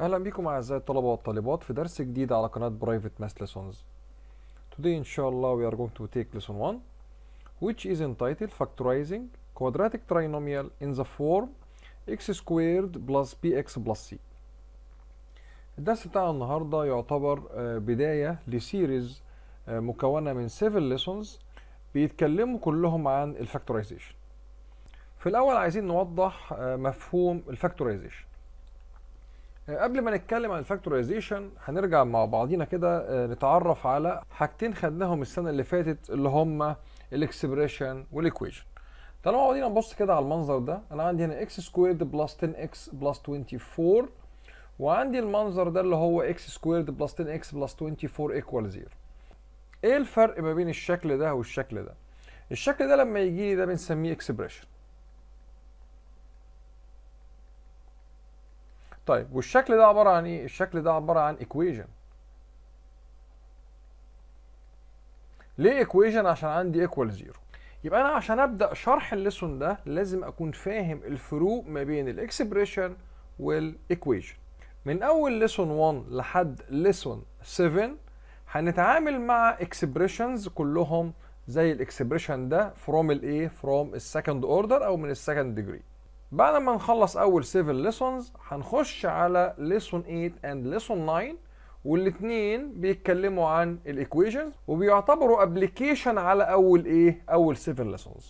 أهلا بكم أعزائي الطلبة والطالبات في درس جديد على قناة Private Math Lessons. Today إن شاء الله we are going to take lesson 1 which is entitled Factorizing Quadratic Trinomial in the form x squared plus bx plus c. الدرس بتاعنا النهاردة يعتبر آه، بداية ل series آه، مكونة من 7 lessons بيتكلموا كلهم عن ال factorization. في الأول عايزين نوضح آه، مفهوم ال factorization. قبل ما نتكلم عن ال factorization هنرجع مع بعضينا كده آه، نتعرف على حاجتين خدناهم السنة اللي فاتت اللي هما ال expression وال equation. مع بعضينا نبص كده على المنظر ده. أنا عندي هنا x squared plus 10 x plus 24 وعندي المنظر ده اللي هو x squared plus 10 x plus 24 equal 0 إيه الفرق ما بين الشكل ده والشكل ده؟ الشكل ده لما يجي لي ده بنسميه expression. طيب والشكل ده عبارة عن إيه؟ الشكل ده عبارة عن equation. ليه equation؟ عشان عندي equal zero. يبقى أنا عشان أبدأ شرح ال lesson ده لازم أكون فاهم الفروق ما بين ال expression وال equation. من أول lesson 1 لحد lesson 7 هنتعامل مع expressions كلهم زي ال expression ده from الايه؟ from ال second order أو من ال second degree. بعد ما نخلص أول 7 lessons هنخش على lesson 8 and lesson 9 والاثنين بيتكلموا عن ال equations وبيعتبروا application على أول إيه؟ أول 7 lessons.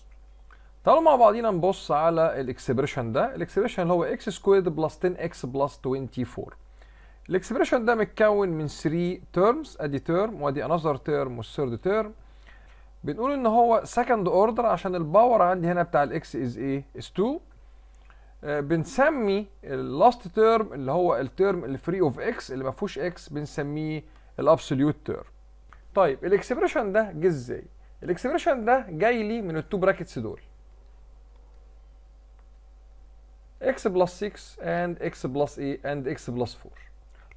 تعالوا مع بعضينا نبص على ال expression ده. ال expression اللي هو x squared plus 10x plus 24 ال expression ده متكون من 3 terms أدي term وأدي another term وال third term بنقول إن هو second order عشان ال power عندي هنا بتاع ال x is إيه؟ is 2 آه، بنسمي ال last term اللي هو ال term اللي free of x اللي ما فيهوش x بنسميه ال absolute term طيب ال expression ده جه إزاي؟ ال expression ده جاي لي من ال two brackets دول. x plus 6 and x plus إيه and x plus 4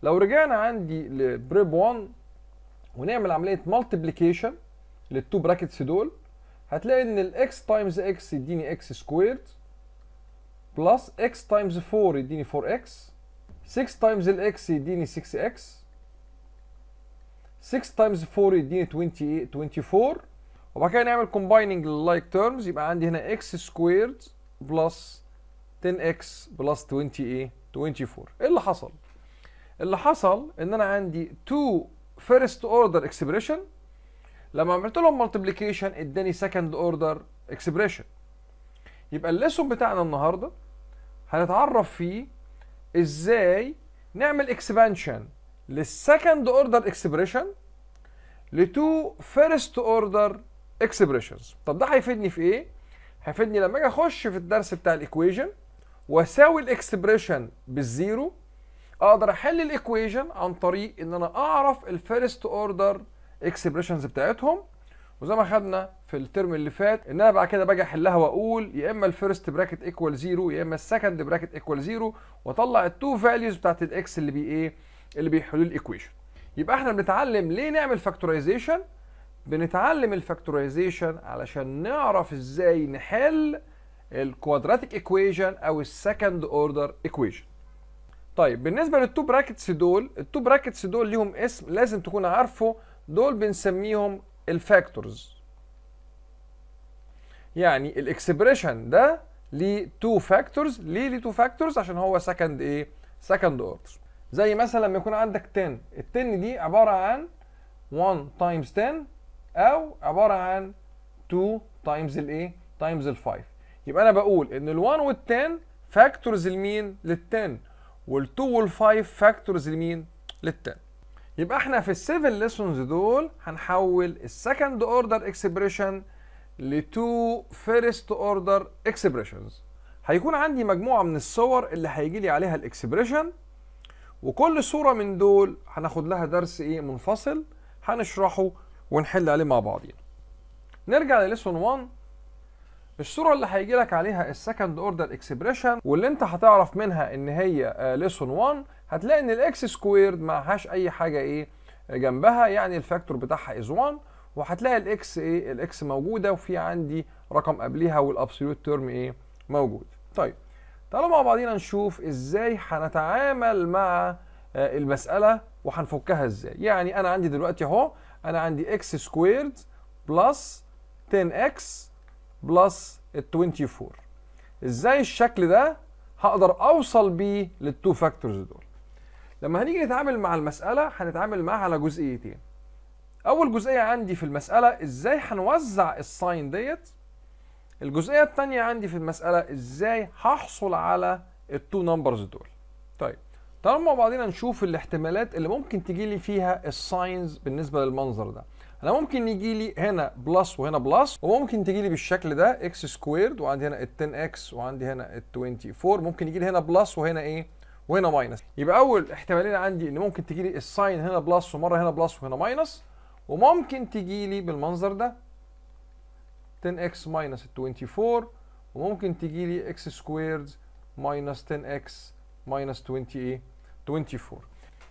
لو رجعنا عندي ل prep 1 ونعمل عملية multiplication لل two brackets دول هتلاقي إن ال x times x يديني x squared plus x times 4 يديني 4x 6 times ال x يديني 6x 6 times 4 يديني 28 24 وبعد كده نعمل combining لل like terms يبقى عندي هنا x squared plus 10x plus 20 إيه 24 إيه اللي حصل؟ اللي حصل إن أنا عندي 2 first order expression لما عملت لهم multiplication اداني second order expression يبقى ال lesson بتاعنا النهارده هنتعرف فيه إزاي نعمل expansion لل second order expression ل two first order expressions طب ده هيفيدني في إيه؟ هيفيدني لما أجي اخش في الدرس بتاع ال equation واساوي ال expression بال zero أقدر احل ال equation عن طريق ان أنا اعرف ال first order expressions بتاعتهم وزي ما خدنا في ال term اللي فات إن أنا بعد كده باجي أحلها وأقول يا إما ال first bracket equal zero يا إما ال second bracket equal zero وأطلع ال two values بتاعت ال x اللي بي إيه؟ اللي بيحلوا ال equation يبقى إحنا بنتعلم ليه نعمل factorization بنتعلم ال factorization علشان نعرف إزاي نحل ال quadratic equation أو ال second order equation طيب بالنسبة لل two brackets دول ال two brackets دول ليهم اسم لازم تكون عارفه دول بنسميهم ال factors. يعني ال expression ده ليه two factors ليه ليه two factors عشان هو second إيه second order زي مثلا لما يكون عندك 10 ال 10 دي عبارة عن 1 times 10 أو عبارة عن 2 times الايه times ال 5 يبقى أنا بقول إن ال 1 وال 10 factors لمين؟ لل 10 وال 2 وال 5 factors لمين؟ لل 10 يبقى إحنا في ال seven lessons دول هنحول ال second order expression ل two first order expressions هيكون عندي مجموعة من الصور اللي هيجي لي عليها ال expression وكل صورة من دول هناخد لها درس إيه؟ منفصل هنشرحه ونحل عليه مع بعضين نرجع لل lesson 1 الصورة اللي هيجي لك عليها ال second order expression واللي انت هتعرف منها إن هي lesson 1 هتلاقي إن ال x squared معهاش أي حاجة إيه جنبها يعني ال factor بتاعها is 1 وهتلاقي ال x إيه ال x موجودة وفي عندي رقم قبليها وال absolute term إيه موجود. طيب تعالوا مع بعضينا نشوف إزاي هنتعامل مع آه، المسألة وهنفكها إزاي. يعني أنا عندي دلوقتي أهو أنا عندي x squared plus 10 x plus ال 24 إزاي الشكل ده هقدر أوصل بيه لل two factors دول؟ لما هنيجي نتعامل مع المسألة هنتعامل معاها على جزئيتين. أول جزئية عندي في المسألة إزاي هنوزع ال sign ديت؟ الجزئية الثانية عندي في المسألة إزاي هحصل على ال two numbers دول. طيب تعالوا مع بعضينا نشوف الاحتمالات اللي ممكن تجي لي فيها ال signs بالنسبة للمنظر ده. أنا ممكن يجي لي هنا plus وهنا plus وممكن تجي لي بالشكل ده x squared وعندي هنا ال 10 x وعندي هنا ال 24 ممكن يجي لي هنا plus وهنا إيه؟ وهنا minus. يبقى أول احتمالين عندي إن ممكن تجي لي ال sign هنا plus ومرة هنا plus وهنا minus وممكن تجي لي بالمنظر ده 10x minus 24 وممكن تجي لي x squared minus 10x minus 20 إيه؟ 24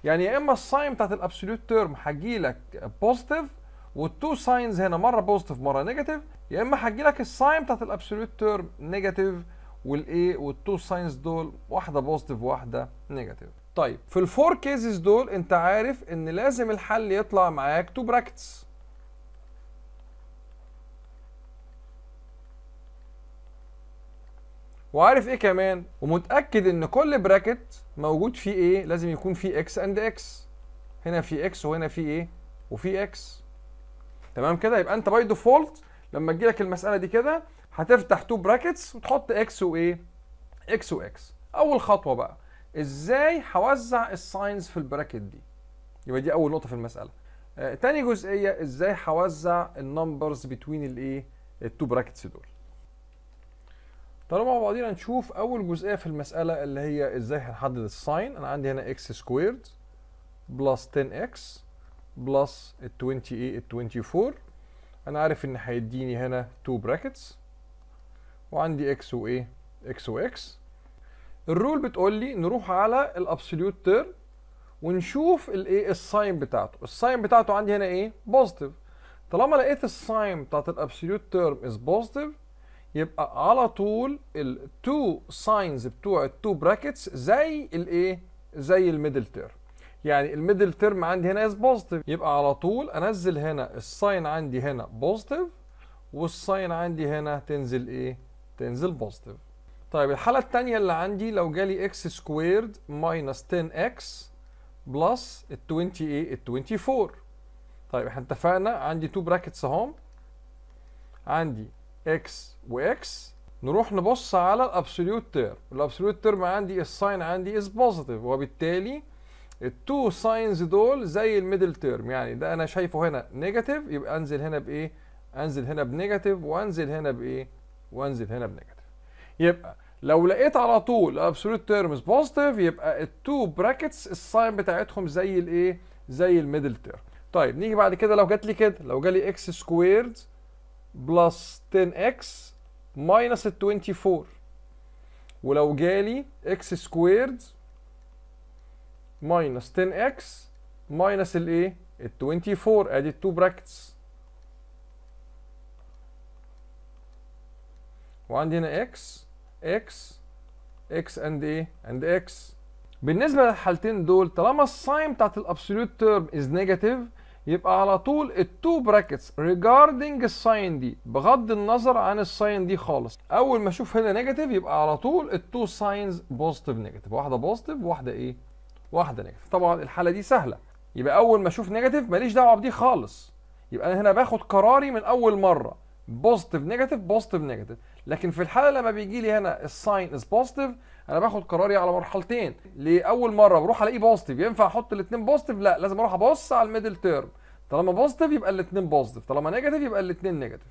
يعني يا إما ال sign بتاعت ال absolute term هتجي لك positive وال two signs هنا مرة positive مرة negative يا إما هتجي لك ال sign بتاعت ال absolute term negative والايه وال two signs دول واحدة positive واحدة negative طيب في ال four cases دول أنت عارف إن لازم الحل يطلع معاك two brackets وعارف إيه كمان؟ ومتأكد إن كل bracket موجود فيه إيه؟ لازم يكون فيه x and x هنا في x وهنا في إيه؟ وفي x تمام كده؟ يبقى انت by default لما تجي لك المسألة دي كده هتفتح two brackets وتحط x وايه إكس واكس أول خطوة بقى إزاي هوزع ال signs في ال bracket دي؟ يبقى دي أول نقطة في المسألة. آه تاني جزئية إزاي هوزع ال numbers between الايه ال two brackets دول؟ تعالوا مع بعضينا نشوف أول جزئية في المسألة اللي هي إزاي هنحدد ال sign أنا عندي هنا x squared plus 10 x plus ال 20 إيه ال 24 أنا عارف إن هيديني هنا 2 brackets وعندي إكس وايه إكس واكس الرول بتقول لي نروح على ال absolute term ونشوف الايه ال sign بتاعته. ال sign بتاعته عندي هنا إيه؟ positive طالما لقيت ال sign بتاعت ال absolute term is positive يبقى على طول ال two signs بتوع ال two brackets زي الايه زي ال middle term يعني ال middle term عندي هنا is positive يبقى على طول أنزل هنا ال sign عندي هنا positive وال sign عندي هنا تنزل إيه؟ تنزل positive طيب الحالة التانية اللي عندي لو جالي X squared minus 10 X plus ال 20 إيه ال 24 طيب إحنا اتفقنا؟ عندي two brackets اهم عندي X و X نروح نبص على ال absolute term ال absolute term عندي ال sign عندي is positive وبالتالي ال two signs دول زي ال middle term يعني ده أنا شايفه هنا negative يبقى أنزل هنا بإيه؟ أنزل هنا ب negative وأنزل هنا بإيه؟ وأنزل هنا ب negative. يبقى لو لقيت على طول ال absolute term is positive يبقى ال two brackets ال sign بتاعتهم زي الإيه؟ زي ال middle term. طيب نيجي بعد كده لو جات لي كده لو جالي X squared plus 10 X minus ال 24 ولو جالي X squared minus 10 X minus الايه ال 24 ادي ال two brackets وعندي هنا X X X and إيه and X بالنسبة للحالتين دول طالما ال sign بتاعت ال absolute term is negative يبقى على طول ال two brackets regarding ال sign دي بغض النظر عن ال sign دي خالص. أول ما أشوف هنا negative يبقى على طول ال two signs positive negative واحدة positive وواحده إيه واحدة negative. طبعا الحالة دي سهلة. يبقى أول ما أشوف negative ماليش دعوة بدي خالص. يبقى أنا هنا باخد قراري من أول مرة. positive negative positive negative. لكن في الحالة لما بيجي لي هنا ال sign is positive أنا باخد قراري على مرحلتين. لأول مرة بروح ألاقيه positive ينفع أحط الاثنين positive لا لازم أروح أبص على ال middle term طالما positive يبقى الاثنين positive طالما negative يبقى الاثنين negative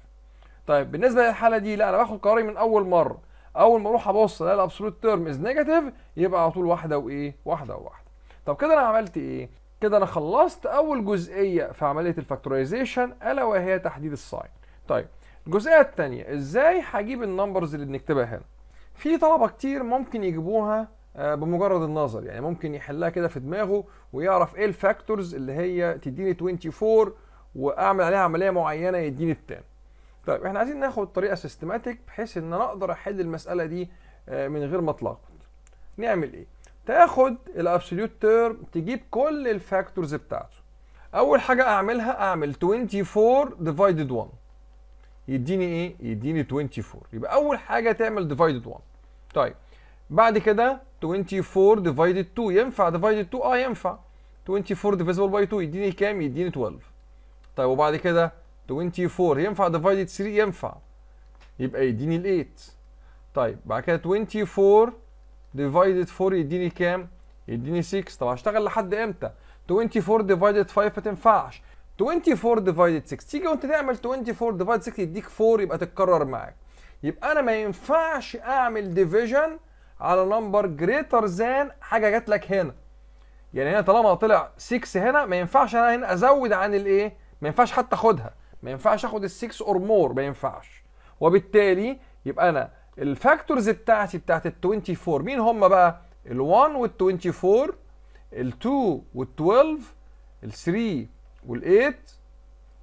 طيب بالنسبة للحالة دي لا أنا باخد قراري من أول مرة. أول ما أروح أبص ألاقي ال absolute term is negative يبقى على طول واحدة وايه واحدة وواحده طب كده أنا عملت إيه؟ كده أنا خلصت أول جزئية في عملية ال factorization ألا وهي تحديد ال sign. طيب الجزئية الثانية إزاي هجيب ال numbers اللي بنكتبها هنا؟ في طلبة كتير ممكن يجيبوها بمجرد النظر يعني ممكن يحلها كده في دماغه ويعرف إيه ال factors اللي هي تديني 24 وأعمل عليها عملية معينة يديني ال ten طيب إحنا عايزين ناخد طريقة systematic بحيث إن أنا أقدر أحل المسألة دي آه، من غير ما تلخبط نعمل إيه؟ تاخد ال absolute term تجيب كل ال factors بتاعته. أول حاجة أعملها أعمل 24 divided 1 يديني إيه؟ يديني 24 يبقى أول حاجة تعمل divided 1 طيب بعد كده 24 divided 2 ينفع divided 2 آه ينفع. 24 divisible by 2 يديني كام؟ يديني 12 طيب وبعد كده 24 ينفع divided 3 ينفع. يبقى يديني ال 8 طيب بعد كده 24 divided 4 يديني كام؟ يديني 6 طب هشتغل لحد إمتى؟ 24 divided 5 ما تنفعش. 24 divided 6 تيجي وانت تعمل 24 divided 6 يديك 4 يبقى تتكرر معاك. يبقى أنا ما ينفعش أعمل division على number greater than حاجة جات لك هنا. يعني هنا طالما طلع 6 هنا ما ينفعش أنا هنا أزود عن الايه ما ينفعش حتى أخدها. ما ينفعش أخد ال 6 or more ما ينفعش. وبالتالي يبقى أنا ال factors بتاعتي بتاعت ال 24 مين هم بقى؟ ال 1 وال 24 ال 2 وال 12 ال 3 وال 8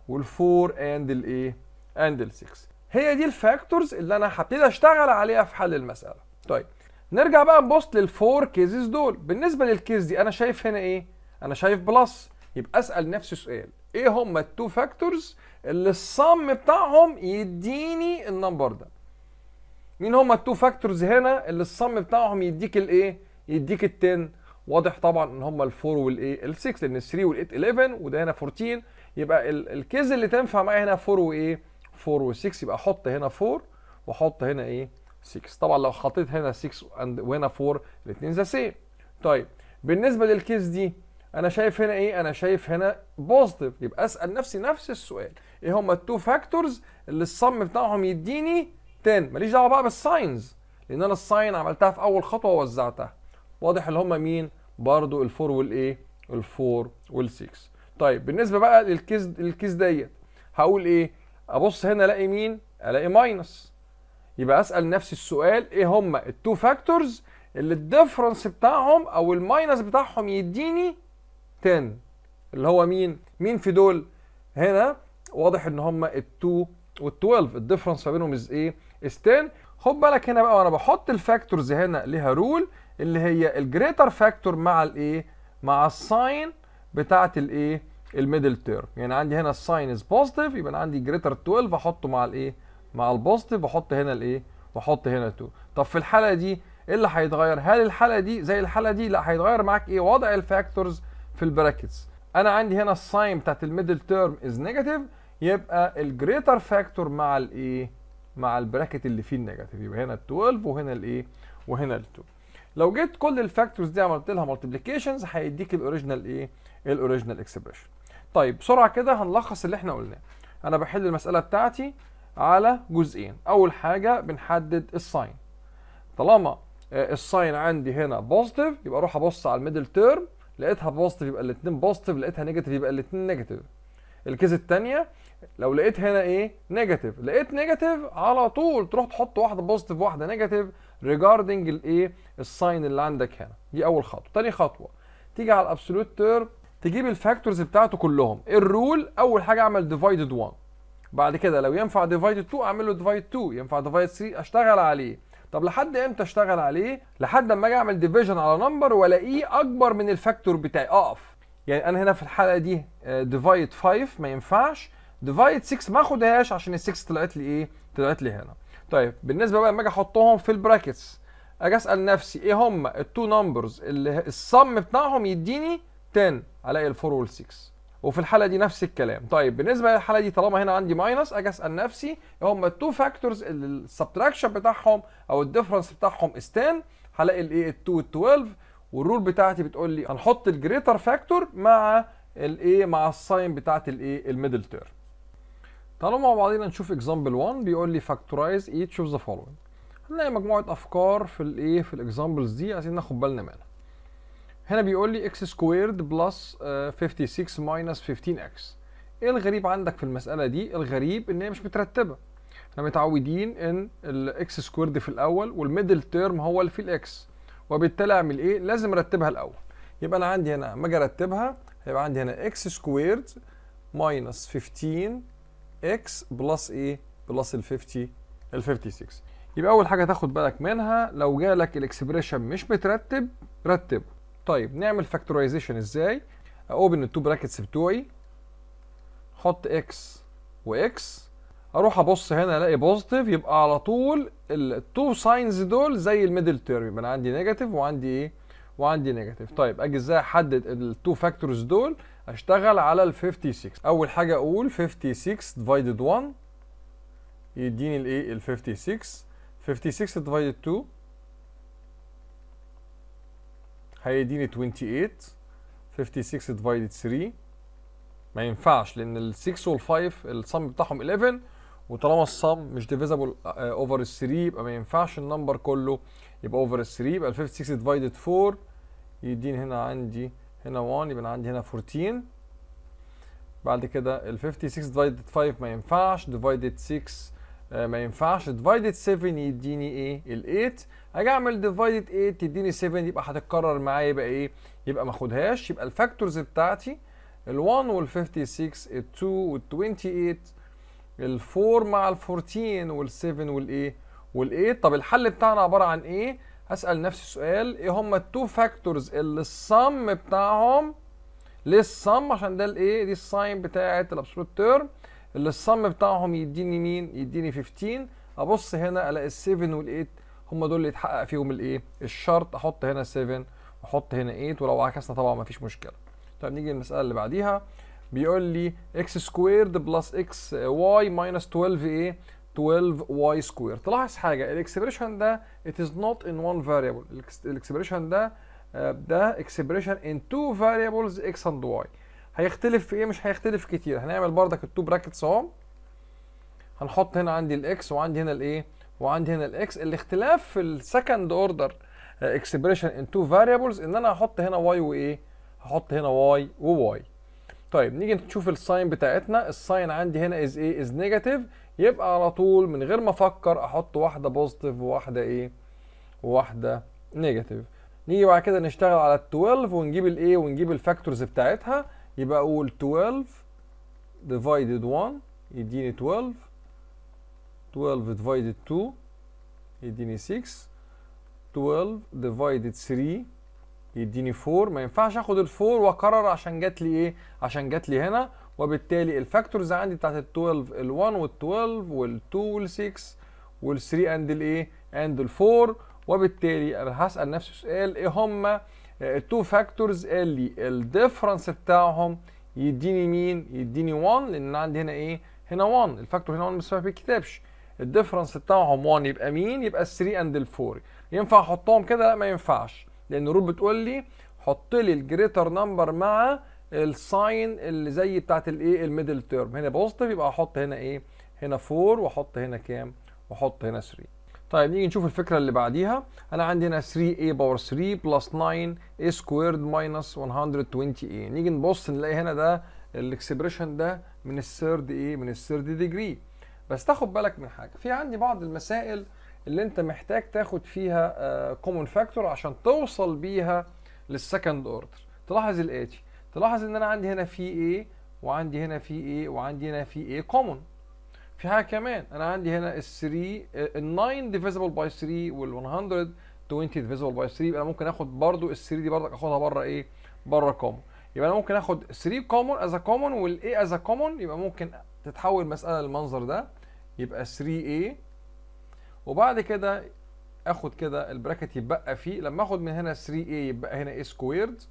وال 4 and الايه and ال 6 هي دي ال factors اللي أنا هبتدي أشتغل عليها في حل المسألة. طيب نرجع بقى نبص لل four cases دول. بالنسبة لل case دي أنا شايف هنا إيه؟ أنا شايف plus يبقى أسأل نفسي سؤال. إيه هم ال two factors اللي ال sum بتاعهم يديني ال number ده؟ مين هم ال two factors هنا اللي ال sum بتاعهم يديك الايه يديك ال 10 واضح طبعا إن هم ال4 والايه ال 6 لأن ال 3 وال 8 11 وده هنا 14 يبقى ال case اللي تنفع معايا هنا 4 وايه 4 و6 يبقى أحط هنا 4 وأحط هنا إيه؟ 6 طبعا لو حطيت هنا 6 وهنا 4 الاثنين the same طيب بالنسبة لل case دي أنا شايف هنا إيه؟ أنا شايف هنا positive يبقى أسأل نفسي نفس السؤال. إيه هم ال two factors اللي ال sum بتاعهم يديني 10 ماليش دعوة بقى بال signs لأن أنا ال sign عملتها في أول خطوة ووزعتها. واضح اللي هم مين؟ برضو ال four والايه ال four وال6 طيب بالنسبة بقى لل case ال case ديت هقول إيه؟ أبص هنا ألاقي مين؟ ألاقي minus يبقى أسأل نفسي السؤال إيه هم ال two factors اللي ال difference بتاعهم أو ال minus بتاعهم يديني 10 اللي هو مين؟ مين في دول؟ هنا واضح إن هم ال2 وال12 ال difference ما بينهم is إيه 10 خد بالك هنا بقى وأنا بحط ال factors هنا ليها rule اللي هي ال greater factor مع الايه مع ال sign بتاعت الايه ال middle term يعني عندي هنا ال sign is positive يبقى أنا عندي greater 12 احطه مع الايه مع ال positive واحط هنا الايه وأحط هنا 2 طب في الحالة دي إيه اللي هيتغير؟ هل الحالة دي زي الحالة دي؟ لأ هيتغير معاك إيه؟ وضع ال factors في ال brackets. أنا عندي هنا ال sign بتاعت ال middle term is negative يبقى ال greater factor مع الايه مع البراكت اللي فيه النيجاتيف. يبقى هنا ال 12 وهنا الايه وهنا ال 2 لو جيت كل الفاكتورز دي عملت لها مالتيبليكيشنز هيديك الاوريجينال إيه الاوريجينال اكسبريشن طيب بسرعة كده هنلخص اللي إحنا قلناه. أنا بحل المسألة بتاعتي على جزئين. أول حاجة بنحدد الساين طالما الساين عندي هنا بوزيتيف يبقى أروح أبص على الميدل تيرم لقيتها بوزيتيف يبقى الاثنين بوزيتيف لقيتها نيجاتيف يبقى الاثنين نيجاتيف ال case الثانية لو لقيت هنا إيه؟ negative لقيت negative على طول تروح تحط واحدة positive واحدة negative regarding الايه ال sign اللي عندك هنا. دي أول خطوة. تاني خطوة. تيجي على ال absolute term تجيب ال factors بتاعته كلهم. ال rule أول حاجة أعمل divided 1 بعد كده لو ينفع divided 2 أعمل له divide 2 ينفع divide 3 أشتغل عليه. طب لحد إمتى أشتغل عليه؟ لحد اما أجي أعمل division على number وألاقيه أكبر من ال factor بتاعي. أقف. يعني أنا هنا في الحلقة دي divide 5 ما ينفعش. divide 6 ما اخدهاش عشان ال 6 طلعت لي إيه؟ طلعت لي هنا. طيب بالنسبة بقى لما أجي أحطهم في ال brackets أجي أسأل نفسي إيه هم ال two numbers اللي ال sum بتاعهم يديني 10 ألاقي ال4 وال6 وفي الحالة دي نفس الكلام. طيب بالنسبة للحالة دي طالما هنا عندي minus أجي أسأل نفسي إيه هم ال two factors اللي ال subtraction بتاعهم أو ال difference بتاعهم is 10 هلاقي الايه ال2 وال12 وال rule بتاعتي بتقول لي هنحط ال greater factor مع الايه مع ال sign بتاعت الايه ال middle term تعالوا مع بعضينا نشوف example 1 بيقول لي factorize each of the following. هنلاقي مجموعة أفكار في الايه في ال examples دي عايزين ناخد بالنا منها. هنا بيقول لي x squared plus 56 minus 15x إيه الغريب عندك في المسألة دي؟ الغريب إن هي مش مترتبة. إحنا متعودين إن ال x squared في الأول وال middle term هو اللي فيه ال x وبالتالي أعمل إيه؟ لازم أرتبها الأول. يبقى أنا عندي هنا لما أجي أرتبها هيبقى عندي هنا x squared minus 15 x plus إيه plus ال 50 ال 56 يبقى أول حاجة تاخد بالك منها لو جالك ال expression مش مترتب رتبه. طيب نعمل factorization إزاي؟ open ال two brackets بتوعي أحط إكس واكس أروح أبص هنا ألاقي positive يبقى على طول ال two signs دول زي ال middle term. يبقى أنا عندي negative وعندي إيه؟ وعندي negative طيب أجي إزاي أحدد ال two factors دول؟ أشتغل على ال 56 أول حاجة أقول 56 divided 1 يديني الإيه؟ ال 56 56 divided 2 هيديني 28 56 divided 3 ما ينفعش لأن ال 6 وال 5 ال sum بتاعهم 11 وطالما ال sum مش divisible over ال 3 يبقى ما ينفعش ال number كله يبقى over ال 3 يبقى ال 56 divided 4 يديني هنا عندي هنا 1 يبقى عندي هنا 14 بعد كده ال 56 divided 5 ما ينفعش divided 6 آه ما ينفعش. divided 7 يديني إيه؟ ال 8 أجي أعمل divided 8 تديني 7 يبقى هتتكرر معايا يبقى إيه؟ يبقى ما أخدهاش. يبقى ال factors بتاعتي ال 1 وال 56 ال 2 وال 28 ال 4 مع ال 14 وال 7 والايه وال 8 طب الحل بتاعنا عبارة عن إيه؟ هسأل نفسي سؤال إيه هم ال two factors اللي ال sum بتاعهم؟ ليه ال sum عشان ده الإيه؟ دي ال sign بتاعه ال absolute term اللي ال sum بتاعهم يديني مين؟ يديني 15 أبص هنا ألاقي ال 7 وال 8 هم دول اللي يتحقق فيهم الايه الشرط. أحط هنا 7 وأحط هنا 8 ولو عكسنا طبعا مفيش مشكلة. طيب نيجي للمسألة اللي بعديها. بيقول لي x squared plus x y minus 12 إيه 12 y square تلاحظ حاجة ال expression ده it is not in one variable. ال expression ده ده expression in two variables x and y. هيختلف في إيه؟ مش هيختلف كتير. هنعمل بردك ال two brackets أهو. هنحط هنا عندي ال x وعندي هنا الايه وعندي هنا ال x الاختلاف في ال second order expression in two variables إن أنا هحط هنا y وايه هحط هنا y و y طيب نيجي نشوف ال sign بتاعتنا. ال sign عندي هنا is إيه is negative يبقى على طول من غير ما أفكر أحط واحدة positive وواحدة إيه وواحدة negative نيجي بعد كده نشتغل على ال 12 ونجيب الايه ونجيب ال factors بتاعتها. يبقى أقول 12 divided 1 يديني 12 12 divided 2 يديني 6 12 divided 3 يديني 4 ما ينفعش اخد ال 4 واكرر عشان جات لي إيه؟ عشان جات لي هنا. وبالتالي ال factors عندي بتاعت ال 12 ال 1 وال 12 وال 2 وال 6 وال 3 and الايه and ال 4 وبالتالي أنا هسأل نفسي سؤال إيه هما ال two factors قال لي ال difference بتاعهم يديني مين؟ يديني 1 لأن أنا عندي هنا إيه؟ هنا 1 ال factor هنا 1 بس ما بيتكتبش ال difference بتاعهم 1 يبقى مين؟ يبقى ال 3 and ال 4 ينفع أحطهم كده؟ لا ما ينفعش. لأن ال rule بتقول لي حط لي ال greater number مع ال sign اللي زي بتاعت الايه ال middle term. هنا positive يبقى أحط هنا إيه؟ هنا 4 واحط هنا كام؟ واحط هنا 3 طيب نيجي نشوف الفكرة اللي بعديها. أنا عندي هنا 3a power 3 plus 9a squared minus 120a نيجي نبص نلاقي هنا ده ال expression ده من ال third إيه من ال third degree بس تاخد بالك من حاجة. في عندي بعض المسائل اللي أنت محتاج تاخد فيها common uh, factor عشان توصل بيها لل second order تلاحظ الآتي. تلاحظ إن أنا عندي هنا في a وعندي هنا في a وعندي هنا في a common في حاجة كمان أنا عندي هنا ال 3 ال 9 divisible by 3 وال 120 divisible by 3 يبقى أنا ممكن آخد برضو ال 3 دي برضك أخدها بره إيه؟ بره common يبقى أنا ممكن آخد 3 common as common وال a as common يبقى ممكن تتحول مسألة للمنظر ده. يبقى 3a وبعد كده آخد كده ال bracket يتبقى فيه. لما آخد من هنا 3a يبقى هنا a squared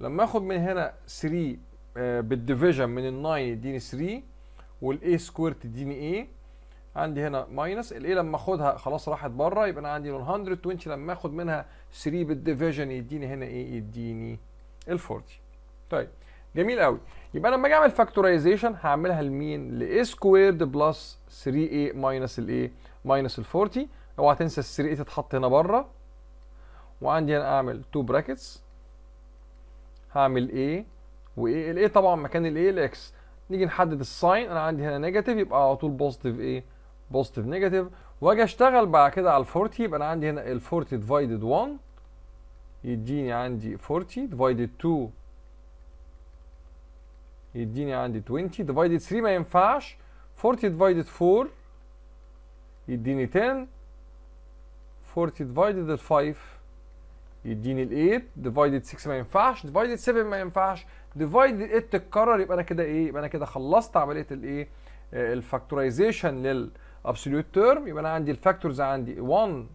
لما آخد من هنا 3 بال division من ال 9 يديني 3 وال a square تديني إيه عندي هنا minus ال a لما آخدها خلاص راحت بره يبقى أنا عندي 120 لما آخد منها 3 بال division يديني هنا إيه يديني ال 40 طيب جميل قوي يبقى أنا لما أجي أعمل factorization هعملها لمين ل a squared plus 3a minus الايه minus ال 40 اوعى تنسى ال 3a تتحط هنا بره. وعندي هنا أعمل 2 brackets هعمل a و a. ال a طبعا مكان ال a ال x نيجي نحدد ال sign. أنا عندي هنا negative يبقى على طول positive إيه positive negative وأجي أشتغل بعد كده على ال 40 يبقى أنا عندي هنا ال 40 divided 1 يديني عندي 40 divided 2 يديني عندي 20 divided 3 ما ينفعش. 40 divided 4 يديني 10 40 divided ال 5 يديني ال 8 divided 6 ما ينفعش divided 7 ما ينفعش divided 8 تتكرر يبقى أنا كده إيه؟ يبقى أنا كده خلصت عملية الايه ال factorization لل absolute term يبقى أنا عندي ال factors عندي 1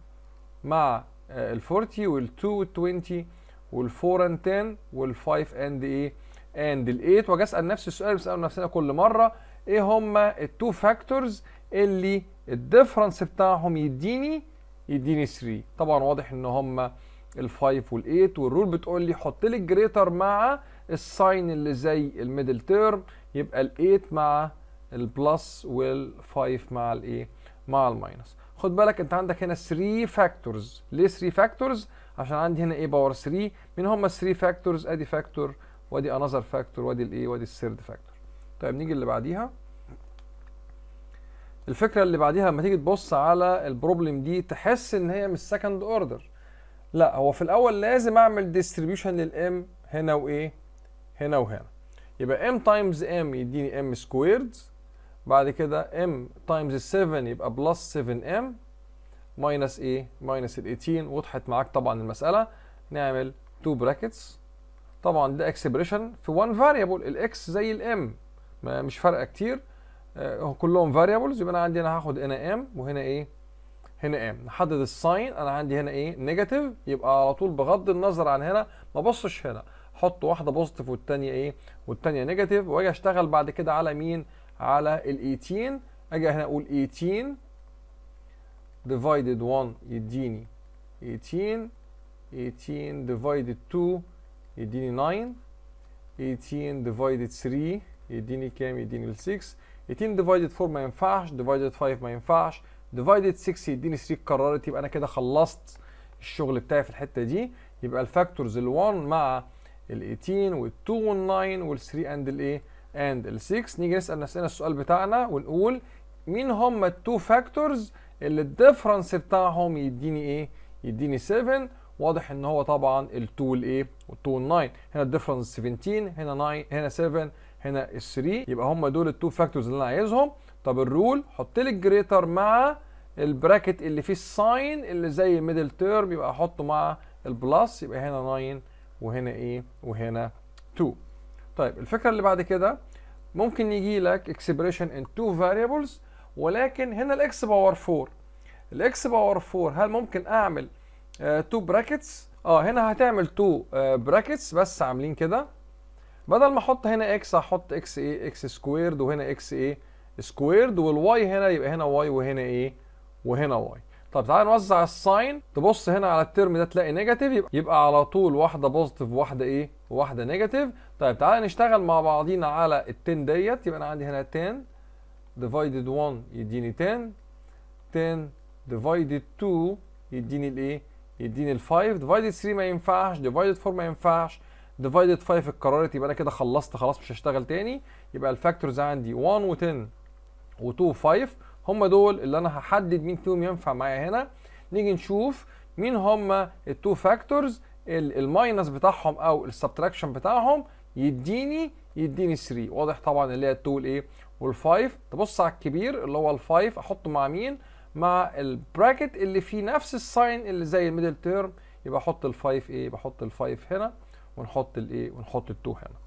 مع ال 40 وال 2 وال 20 وال 4 and 10 وال 5 and إيه؟ and ال 8 وأجي أسأل نفس السؤال بنساله نفسنا كل مرة إيه هما ال two factors اللي ال difference بتاعهم يديني؟ يديني 3 طبعا واضح إن هما ال 5 وال 8 وال rule بتقول لي حط لي ال greater مع ال sign اللي زي ال middle term يبقى ال 8 مع ال plus وال 5 مع الإيه؟ مع ال minus. خد بالك أنت عندك هنا 3 factors ليه 3 factors عشان عندي هنا إيه power 3 مين هم ال 3 factors أدي factor وأدي another factor وأدي الايه وأدي ال third factor طيب نيجي اللي بعديها. الفكرة اللي بعديها لما تيجي تبص على ال problem دي تحس إن هي مش second order لا هو في الأول لازم أعمل distribution لل m هنا وايه هنا وهنا يبقى m times m يديني m squared بعد كده m times 7 يبقى plus 7m minus إيه minus ال 18 وضحت معاك طبعا المسألة. نعمل 2 brackets طبعا ده expression في 1 variable ال x زي ال m مش فارقة كتير. آه كلهم variables يبقى أنا عندي أنا هاخد هنا m وهنا إيه هنا m نحدد ال sign أنا عندي هنا إيه؟ negative يبقى على طول بغض النظر عن هنا ما بصش هنا. أحط واحدة positive والثانيه إيه؟ والثانيه negative واجي اشتغل بعد كده على مين؟ على ال 18 أجي هنا أقول 18 divided 1 يديني 18 18 divided 2 يديني 9 18 divided 3 يديني كام؟ يديني ال 6 18 divided 4 ما ينفعش. divided 5 ما ينفعش. Divided 6 يديني 3 اتكررت يبقى أنا كده خلصت الشغل بتاعي في الحتة دي. يبقى ال factors ال 1 مع ال 18 وال 2 وال 9 وال 3 and الايه and ال 6 نيجي نسأل نفسنا السؤال بتاعنا ونقول مين هم ال two factors اللي ال difference بتاعهم يديني إيه؟ يديني 7 واضح إن هو طبعا ال2 والايه وال2 وال9 هنا ال difference 17 هنا 9 هنا 7 هنا ال 3 يبقى هم دول ال two factors اللي أنا عايزهم. طب ال rule حط لي ال greater مع ال bracket اللي فيه ال sign اللي زي ال middle term يبقى أحطه مع ال plus يبقى هنا 9 وهنا إيه وهنا 2 طيب الفكرة اللي بعد كده ممكن يجي لك expression in two variables ولكن هنا ال x power 4 ال x power 4 هل ممكن أعمل 2 uh, brackets آه هنا هتعمل 2 brackets uh, بس عاملين كده. بدل ما أحط هنا x هحط x إيه x squared وهنا x إيه squared وال y هنا يبقى هنا y وهنا إيه؟ وهنا y طب تعالى نوزع ال sign. تبص هنا على ال term ده تلاقي negative يبقى, يبقى على طول واحدة positive وواحدة إيه؟ وواحده negative طيب تعالى نشتغل مع بعضينا على ال 10 ديت. يبقى أنا عندي هنا 10 divided 1 يديني 10 10 divided 2 يديني الإيه؟ يديني ال 5 divided 3 ما ينفعش. divided 4 ما ينفعش. divided 5 اتكررت يبقى أنا كده خلصت خلاص مش هشتغل تاني. يبقى ال factors عندي 1 و10 و2 و5 هم دول اللي أنا هحدد مين فيهم ينفع معايا هنا. نيجي نشوف مين هم ال two factors ال minus بتاعهم أو ال subtraction بتاعهم. يديني يديني 3 واضح طبعا اللي هي ال2 والايه وال5 تبص على الكبير اللي هو ال5 أحطه مع مين؟ مع ال bracket اللي فيه نفس ال sign اللي زي ال middle term يبقى أحط ال5 إيه بحط ال5 هنا ونحط الايه ونحط ال2 هنا.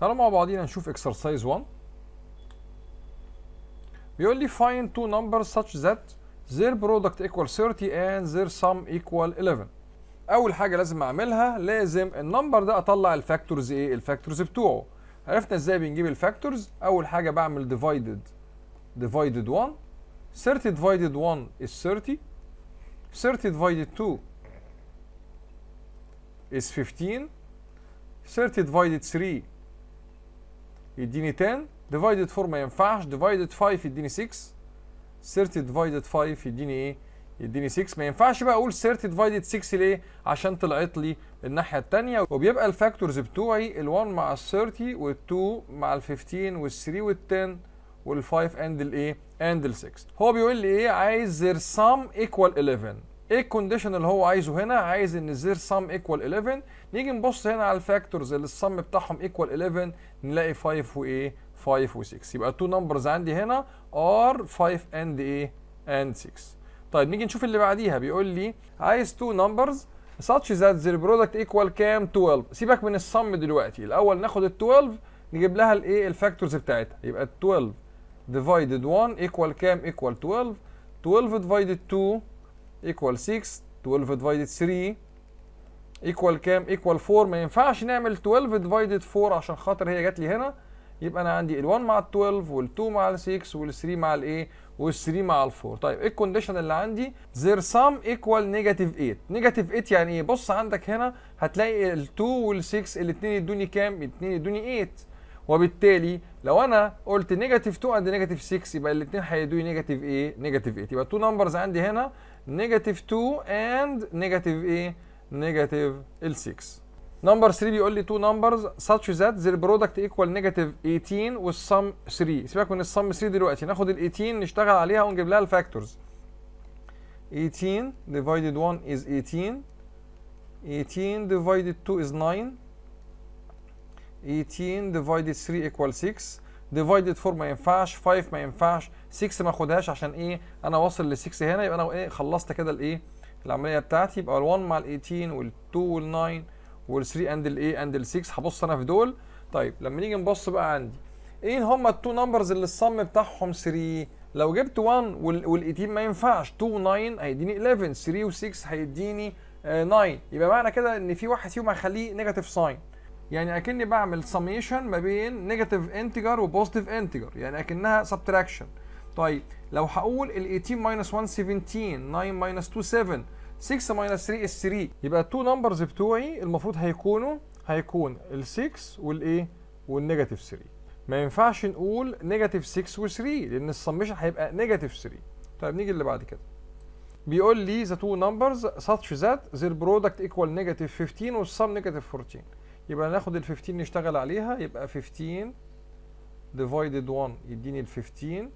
تعالوا مع بعضينا نشوف exercise 1 بيقول لي find two numbers such that their product equal 30 and their sum equal 11 أول حاجة لازم أعملها لازم ال number ده أطلع ال factors إيه ال factors بتوعه. عرفنا إزاي بنجيب الفاكتورز؟ أول حاجة بعمل divided divided 1 30 divided 1 is 30 30 divided 2 is 15 30 divided 3 يديني 10 divided 4 ما ينفعش divided 5 يديني 6 30 divided 5 يديني إيه؟ يديني 6 ما ينفعش بقى أقول 30 divided 6 ليه؟ عشان طلعت لي الناحية الثانية وبيبقى ال factors بتوعي ال1 مع ال 30 وال2 مع ال 15 وال3 وال10 وال5 and الايه and ال6 هو بيقول لي إيه؟ عايز their sum equal 11 إيه ال condition اللي هو عايزه هنا؟ عايز إن their sum equal 11 نيجي نبص هنا على ال factors اللي السم بتاعهم equal 11 نلاقي 5 وايه 5 و6 يبقى ال two numbers عندي هنا are 5 and إيه and 6 طيب نيجي نشوف اللي بعديها. بيقول لي عايز two numbers such that their product equal كام؟ 12 سيبك من السم دلوقتي. الأول ناخد ال 12 نجيب لها الايه ال factors بتاعتها. يبقى 12 divided 1 equal كام؟ equal 12 12 divided 2 equal 6 12 divided 3 equal كام؟ equal 4 ما ينفعش نعمل 12 divided 4 عشان خاطر هي جات لي هنا. يبقى أنا عندي ال1 مع ال 12 وال2 مع ال 6 وال3 مع الايه وال3 مع ال4 طيب إيه الكونديشن اللي عندي؟ their sum equal negative 8 negative 8 يعني إيه؟ بص عندك هنا هتلاقي ال2 وال6 الاثنين يدوني كام؟ الاثنين يدوني 8 وبالتالي لو أنا قلت negative 2 and negative 6 يبقى الاثنين هيدوني negative إيه negative 8 يبقى 2 numbers عندي هنا negative 2 and negative إيه negative ال 6 number 3 بيقول لي 2 numbers such that their product equal negative 18 وال sum 3 سيبك من السم 3 دلوقتي. ناخد ال 18 نشتغل عليها ونجيب لها ال factors 18 divided 1 is 18 18 divided 2 is 9 18 divided 3 equal 6 divided 4 ما ينفعش. 5 ما ينفعش. 6 ما اخدهاش عشان إيه؟ أنا واصل ل 6 هنا يبقى أنا إيه؟ خلصت كده الايه العملية بتاعتي يبقى ال1 مع ال 18 وال2 وال9 وال3 and الايه and ال6 هبص أنا في دول. طيب لما نيجي نبص بقى عندي إيه هم ال two numbers اللي ال sum بتاعهم 3 لو جبت 1 وال 18 ما ينفعش. 2 9 هيديني 11 3 و6 هيديني 9 يبقى معنى كده إن في واحد فيهم هيخليه negative sign يعني أكني بعمل سميشن ما بين negative integer و positive integer يعني أكنها subtraction طيب لو هقول ال 18 minus 1 17 9 minus 2 7 6 minus 3 is 3 يبقى ال two numbers بتوعي المفروض هيكونوا هيكون ال 6 والايه وال negative 3 ما ينفعش نقول negative 6 و3 لأن السميشن هيبقى negative 3 طيب نيجي اللي بعد كده. بيقول لي the two numbers such that their product equal negative 15 وال sum negative 14 يبقى ناخد ال 15 نشتغل عليها يبقى 15 divided 1 يديني ال 15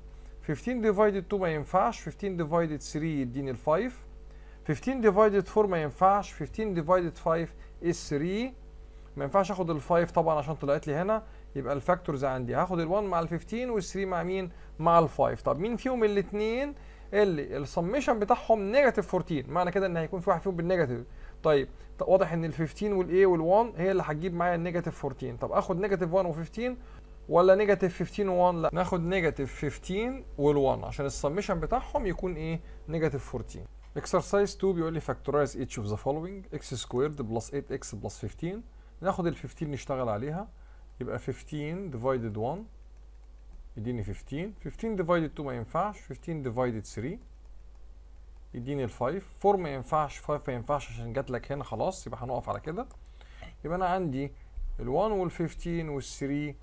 15 divided 2 ما ينفعش 15 divided 3 يديني ال 5 15 divided 4 ما ينفعش 15 divided 5 is 3 ما ينفعش آخد ال 5 طبعا عشان طلعت لي هنا يبقى ال factors عندي. هاخد ال 1 مع ال 15 وال 3 مع مين؟ مع ال 5 طب مين فيهم الاثنين اللي السميشن بتاعهم negative 14 معنى كده إن هيكون في واحد فيهم بال negative طيب واضح إن ال 15 والايه وال1 هي اللي هتجيب معايا ال negative 14 طب آخد negative 1 و15 ولا negative 15 و1 لا. ناخد negative 15 وال1 عشان السميشن بتاعهم يكون إيه؟ negative 14 exercise 2 بيقول لي factorize each of the following. X squared plus 8x plus 15 ناخد ال 15 نشتغل عليها. يبقى 15 divided 1 يديني 15 15 divided 2 ما ينفعش. 15 divided 3 يديني ال 5 4 ما ينفعش. 5 ما ينفعش عشان جات لك هنا خلاص يبقى هنقف على كده. يبقى أنا عندي ال 1 وال 15 وال 3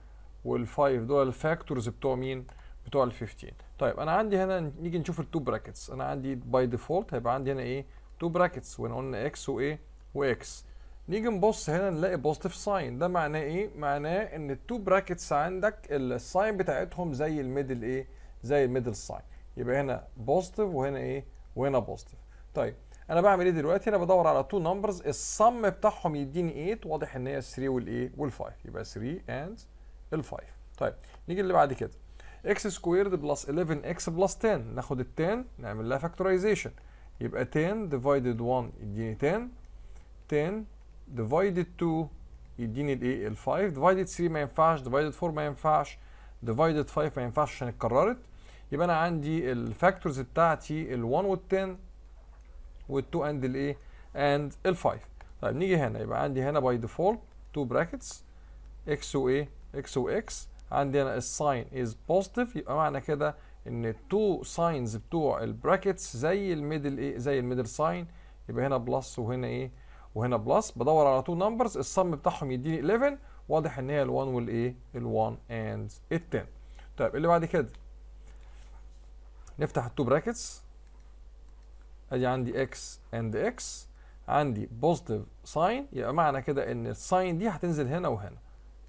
وال 5 دول ال factors بتوع مين؟ بتوع ال 15 طيب أنا عندي هنا نيجي نشوف ال two brackets أنا عندي by default هيبقى عندي هنا إيه؟ two brackets وهنا قلنا X وايه؟ و X نيجي نبص هنا نلاقي positive sign ده معناه إيه؟ معناه إن ال two brackets عندك ال sign بتاعتهم زي ال middle إيه؟ زي ال middle sign يبقى هنا positive وهنا إيه؟ وهنا positive طيب أنا بعمل إيه دلوقتي أنا بدور على two numbers ال sum بتاعهم يديني 8 واضح إن هي 3 والايه وال5 يبقى 3 and ال5 طيب نيجي اللي بعد كده. X squared plus 11x plus 10 ناخد ال 10 نعمل لها factorization يبقى 10 divided 1 يديني 10 10 divided 2 يديني الايه ال 5 divided 3 ما ينفعش divided 4 ما ينفعش. divided 5 ما ينفعش عشان اتكررت. يبقى أنا عندي ال factors بتاعتي ال1 وال10 وال2 and الايه and ال5 طيب نيجي هنا. يبقى عندي هنا by default 2 brackets x وايه x و x عندي هنا ال sign is positive يبقى معنى كده إن التو ساينز بتوع البراكتس زي الميدل إيه زي الميدل ساين يبقى هنا plus وهنا إيه وهنا plus بدور على two numbers ال sum بتاعهم يديني 11 واضح إن هي ال1 والايه ال1 and ال10 طيب اللي بعد كده. نفتح ال two brackets ادي عندي x and x عندي positive sign يبقى معنى كده إن ال sign دي هتنزل هنا وهنا.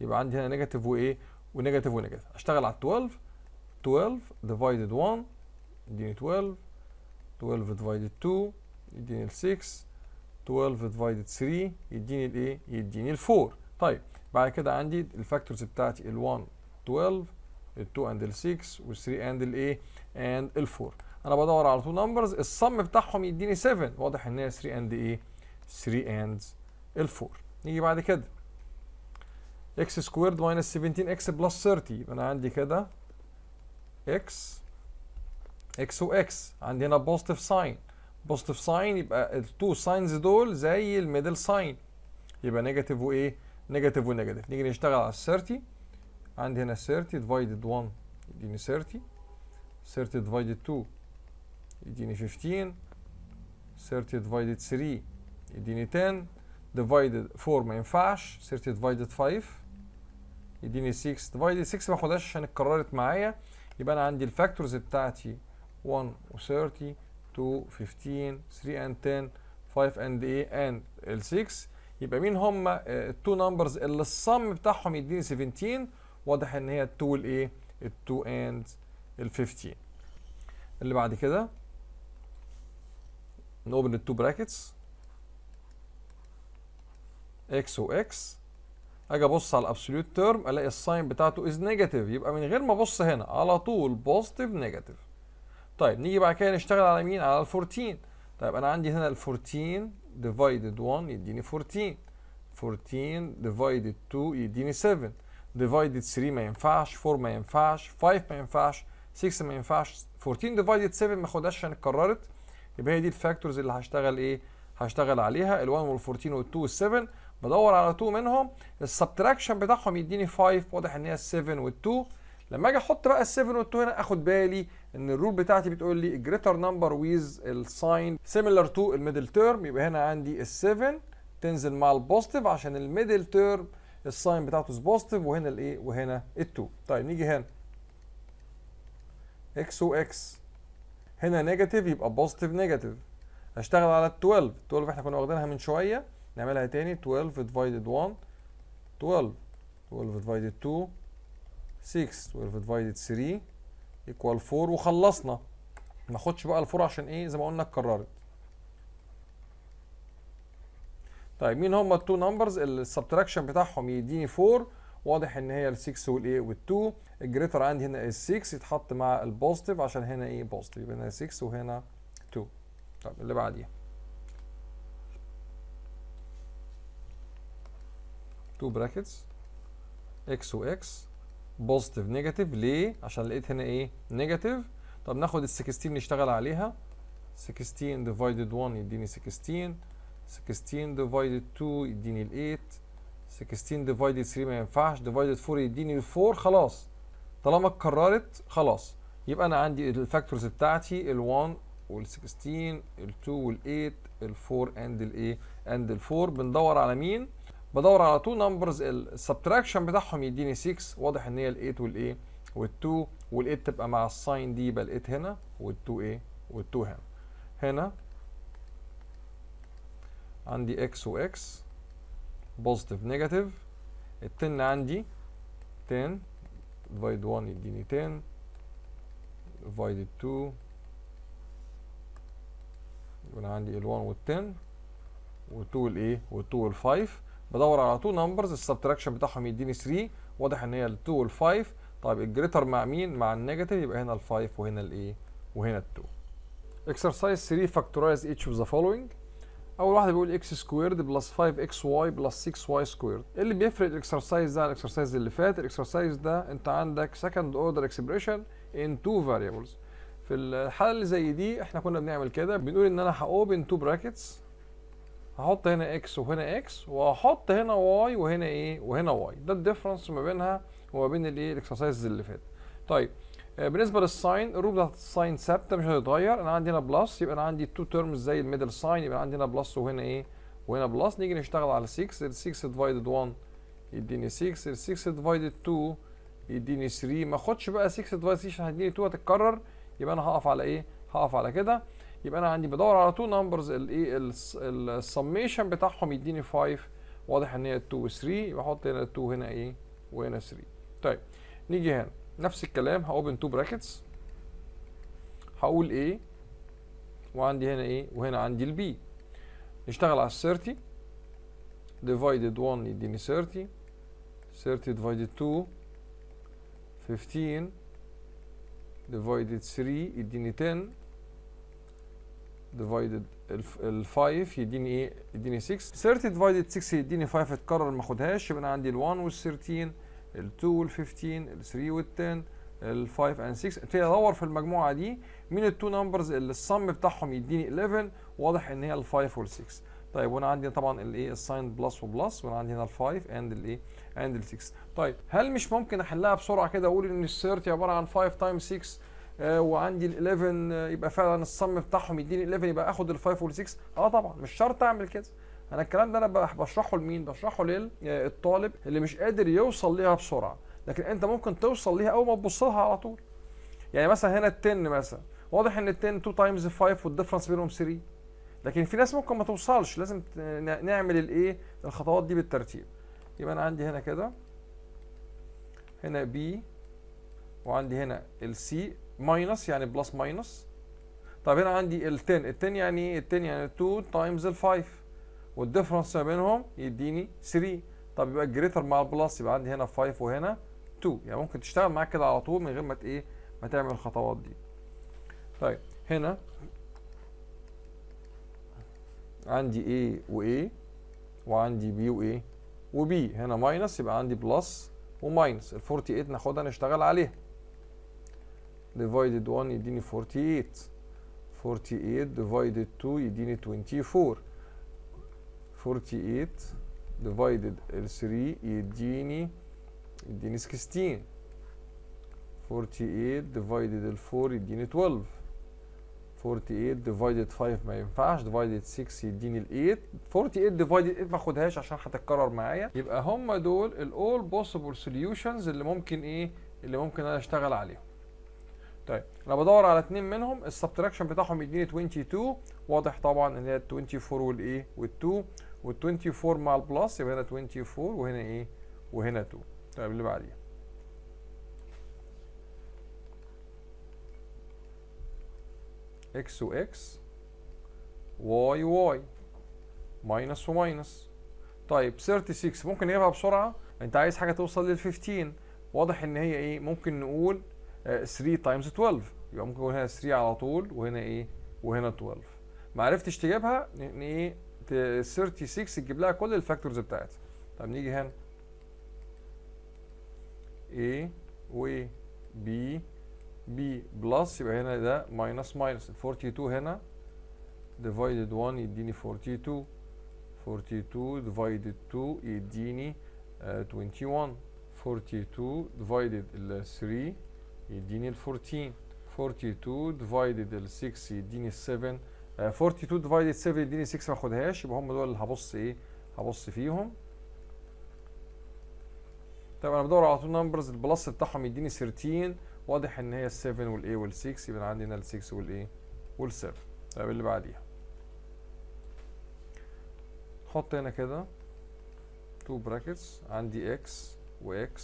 يبقى عندي هنا نيجاتيف وايه ونيجاتيف ونيجاتيف أشتغل على ال 12 12 divided 1 يديني 12 12 divided 2 يديني ال 6 12 divided 3 يديني الايه يديني ال 4 طيب بعد كده عندي ال factors بتاعتي ال 1 12 ال 2 and ال 6 وال 3 and الايه and ال 4 أنا بدور على two numbers ال sum بتاعهم يديني 7 واضح إن هي 3 and إيه 3 and ال 4 نيجي بعد كده. X squared minus 17 x plus 30 يبقى أنا عندي كده x x و x. عندي هنا positive sign positive sign يبقى ال two signs دول زي ال middle sign يبقى negative وايه negative و negative نيجي نشتغل على ال 30 عندي هنا 30 divided 1 يديني 30 30 divided 2 يديني 15 30 divided 3 يديني 10 divided 4 ما ينفعش. 30 divided 5 يديني 6 divided 6 ما اخدهاش عشان اتكررت معايا. يبقى أنا عندي ال factors بتاعتي 1 و 30 2 15 3 and 10 5 and إيه and ال 6 يبقى مين هم؟ ال two numbers اللي ال sum بتاعهم يديني 17 واضح إن هي ال 2 الايه ال 2 and ال 15 اللي بعد كده ن open ال two brackets x و x. أجي أبص على ال absolute term ألاقي ال sign بتاعته is negative يبقى من غير ما أبص هنا على طول positive negative طيب نيجي بعد كده نشتغل على مين؟ على ال 14 طيب أنا عندي هنا ال 14 divided 1 يديني 14 14 divided 2 يديني 7 divided 3 ما ينفعش 4 ما ينفعش 5 ما ينفعش 6 ما ينفعش. 14 divided 7 ما اخدهاش عشان اتكررت. يبقى هي دي ال factors اللي هشتغل إيه؟ هشتغل عليها ال 1 وال 14 وال 2 وال 7 بدور على 2 منهم. ال subtraction بتاعهم يديني 5 واضح إن هي ال 7 وال 2 لما أجي أحط بقى ال 7 وال 2 هنا آخد بالي إن ال rule بتاعتي بتقول لي greater number with ال sign similar to ال middle term يبقى هنا عندي ال 7 تنزل مع ال positive عشان ال middle term ال sign بتاعته positive وهنا الايه وهنا ال 2 طيب نيجي هنا. x و x هنا negative يبقى positive negative هشتغل على ال 12 12 إحنا كنا واخدينها من شوية. نعملها تاني. 12 divided 1 12 12 divided 2 6 12 divided 3 equal 4 وخلصنا. ما اخدش بقى ال four عشان إيه؟ زي ما قلنا اتكررت. طيب مين هم ال two numbers ال subtraction بتاعهم يديني 4 واضح إن هي ال 6 والايه وال 2 ال greater عندي هنا ال 6 يتحط مع ال positive عشان هنا إيه؟ positive يبقى هنا 6 وهنا 2 طيب اللي بعديها. 2 brackets و x positive negative ليه؟ عشان لقيت هنا إيه؟ negative طب ناخد ال 16 نشتغل عليها. 16 divided 1 يديني 16 16 divided 2 يديني ال 8 16 divided 3 ما ينفعش. divided 4 يديني ال 4 خلاص. طالما اتكررت خلاص. يبقى أنا عندي ال factors بتاعتي ال 1 وال 16 ال 2 وال 8 ال 4 and الايه and ال 4 بندور على مين؟ بدور على two numbers ال subtraction بتاعهم يديني 6 واضح إن هي ال 8 والايه وال 2 وال 8 تبقى مع ال sign دي يبقى ال 8 هنا وال 2 إيه وال 2 هنا. هنا عندي x و x positive negative ال 10 عندي 10 divide 1 يديني 10 divide 2 يبقى عندي ال 1 وال 10 وال 2 والايه وال 2 وال 5 بدور على two numbers ال subtraction بتاعهم يديني 3 واضح إن هي ال 2 وال 5 طيب ال greater مع مين؟ مع ال negative يبقى هنا ال 5 وهنا الايه وهنا ال 2 exercise 3 factorize each of the following. أول واحدة بيقول x squared plus 5xy plus 6y squared إيه اللي بيفرق ال exercise ده عن ال exercise اللي فات؟ ال exercise ده أنت عندك second order expression in two variables. في الحالة اللي زي دي إحنا كنا بنعمل كده بنقول إن أنا ه open two brackets هحط هنا إكس وهنا إكس وهحط هنا y وهنا إيه وهنا y ده ال difference ما بينها وما بين الايه ال exercise اللي فات. طيب آه بالنسبة لل sign ال rule بتاعت ال sign ثابتة مش هتتغير. أنا عندي هنا plus يبقى أنا عندي two terms زي ال middle sign يبقى عندي هنا plus وهنا إيه وهنا plus نيجي نشتغل على 6 ال 6 divided 1 يديني 6 ال 6 divided 2 يديني 3 ما أخدش بقى 6 divided 3 عشان هيديني 2 هتتكرر يبقى أنا هقف على إيه هقف على كده. يبقى أنا عندي بدور على two numbers الايه ال summation بتاعهم يديني 5 واضح إن هي 2 و 3 يبقى أحط هنا 2 هنا إيه وهنا 3 طيب نيجي هنا. نفس الكلام هأوبن two brackets هقول إيه وعندي هنا إيه وهنا عندي ال b نشتغل على ال 30 divided 1 يديني 30 30 divided 2 15 divided 3 يديني 10 divided ال 5 يديني إيه؟ يديني 6 30 divided 6 يديني 5 اتكرر ما اخدهاش. يبقى أنا عندي ال 1 وال 13 ال 2 وال 15 ال 3 وال 10 ال 5 and 6 ابتدي أدور في المجموعة دي مين ال two numbers اللي ال sum بتاعهم يديني 11 واضح إن هي ال 5 وال 6 طيب وأنا عندي طبعا الايه ال sign plus و plus وأنا عندي هنا ال 5 and الايه and ال 6 طيب هل مش ممكن أحلها بسرعة كده؟ أقول إن ال 30 عبارة عن 5 times 6 آه وعندي ال 11 آه يبقى فعلا ال sum بتاعهم يديني 11 يبقى آخد ال 5 وال 6 آه طبعا مش شرط أعمل كده. أنا الكلام ده أنا بشرحه لمين؟ بشرحه للطالب اللي مش قادر يوصل ليها بسرعة. لكن أنت ممكن توصل ليها أول ما تبص لها على طول. يعني مثلا هنا ال 10 مثلا. واضح إن ال 10 2 times 5 وال difference بينهم 3 لكن في ناس ممكن ما توصلش. لازم نعمل الايه الخطوات دي بالترتيب. يبقى أنا عندي هنا كده. هنا b وعندي هنا ال c minus يعني plus minus طب هنا عندي ال 10 ال 10 يعني إيه؟ ال 10 يعني 2 times ال 5 وال difference ما بينهم يديني 3 طب يبقى ال greater مع ال plus يبقى عندي هنا 5 وهنا 2 يعني ممكن تشتغل معاك كده على طول من غير ما إيه؟ ما تعمل الخطوات دي. طيب هنا عندي A و A وعندي B و A و B. هنا minus يبقى عندي plus و minus ال 48 ناخدها نشتغل عليها. Divided 1 يديني 48 48 divided 2 يديني 24 48 divided ال 3 يديني يديني 16 48 divided ال 4 يديني 12 48 divided 5 ما ينفعش. divided 6 يديني ال 8 48 divided 8 ما اخدهاش عشان هتتكرر معايا. يبقى هم دول ال all possible solutions اللي ممكن إيه؟ اللي ممكن أنا أشتغل عليهم. طيب أنا بدور على اتنين منهم. السبتراكشن بتاعهم يديني 22 واضح طبعا إن هي ال 24 والإيه وال2 وال 24 مع ال plus يبقى هنا 24 وهنا إيه؟ وهنا 2 طيب اللي بعديها. X و x y و y. minus و minus طيب 36 ممكن نجيبها بسرعة. أنت عايز حاجة توصل لل 15 واضح إن هي إيه؟ ممكن نقول 3 times 12 يبقى ممكن نقول هنا 3 على طول وهنا إيه؟ وهنا 12 ما عرفتش تجيبها إيه؟ 36 تجيب لها كل ال factors بتاعتها. طب نيجي هنا. A و B B plus يبقى هنا ده minus minus 42 هنا. divided 1 يديني 42 42 divided 2 يديني uh, 21 42 divided ال 3 يديني ال 14 42 divided ال 6 يديني ال 7 uh, 42 divided 7 يديني 6 ما اخدهاش يبقى هم دول اللي هبص إيه هبص فيهم طيب أنا بدور على two numbers ال plus بتاعهم يديني 13 واضح ان هي ال 7 والايه وال 6 يبقى عندي هنا ال 6 والايه وال 7 طيب اللي بعديها. نحط هنا كده 2 brackets. عندي x و x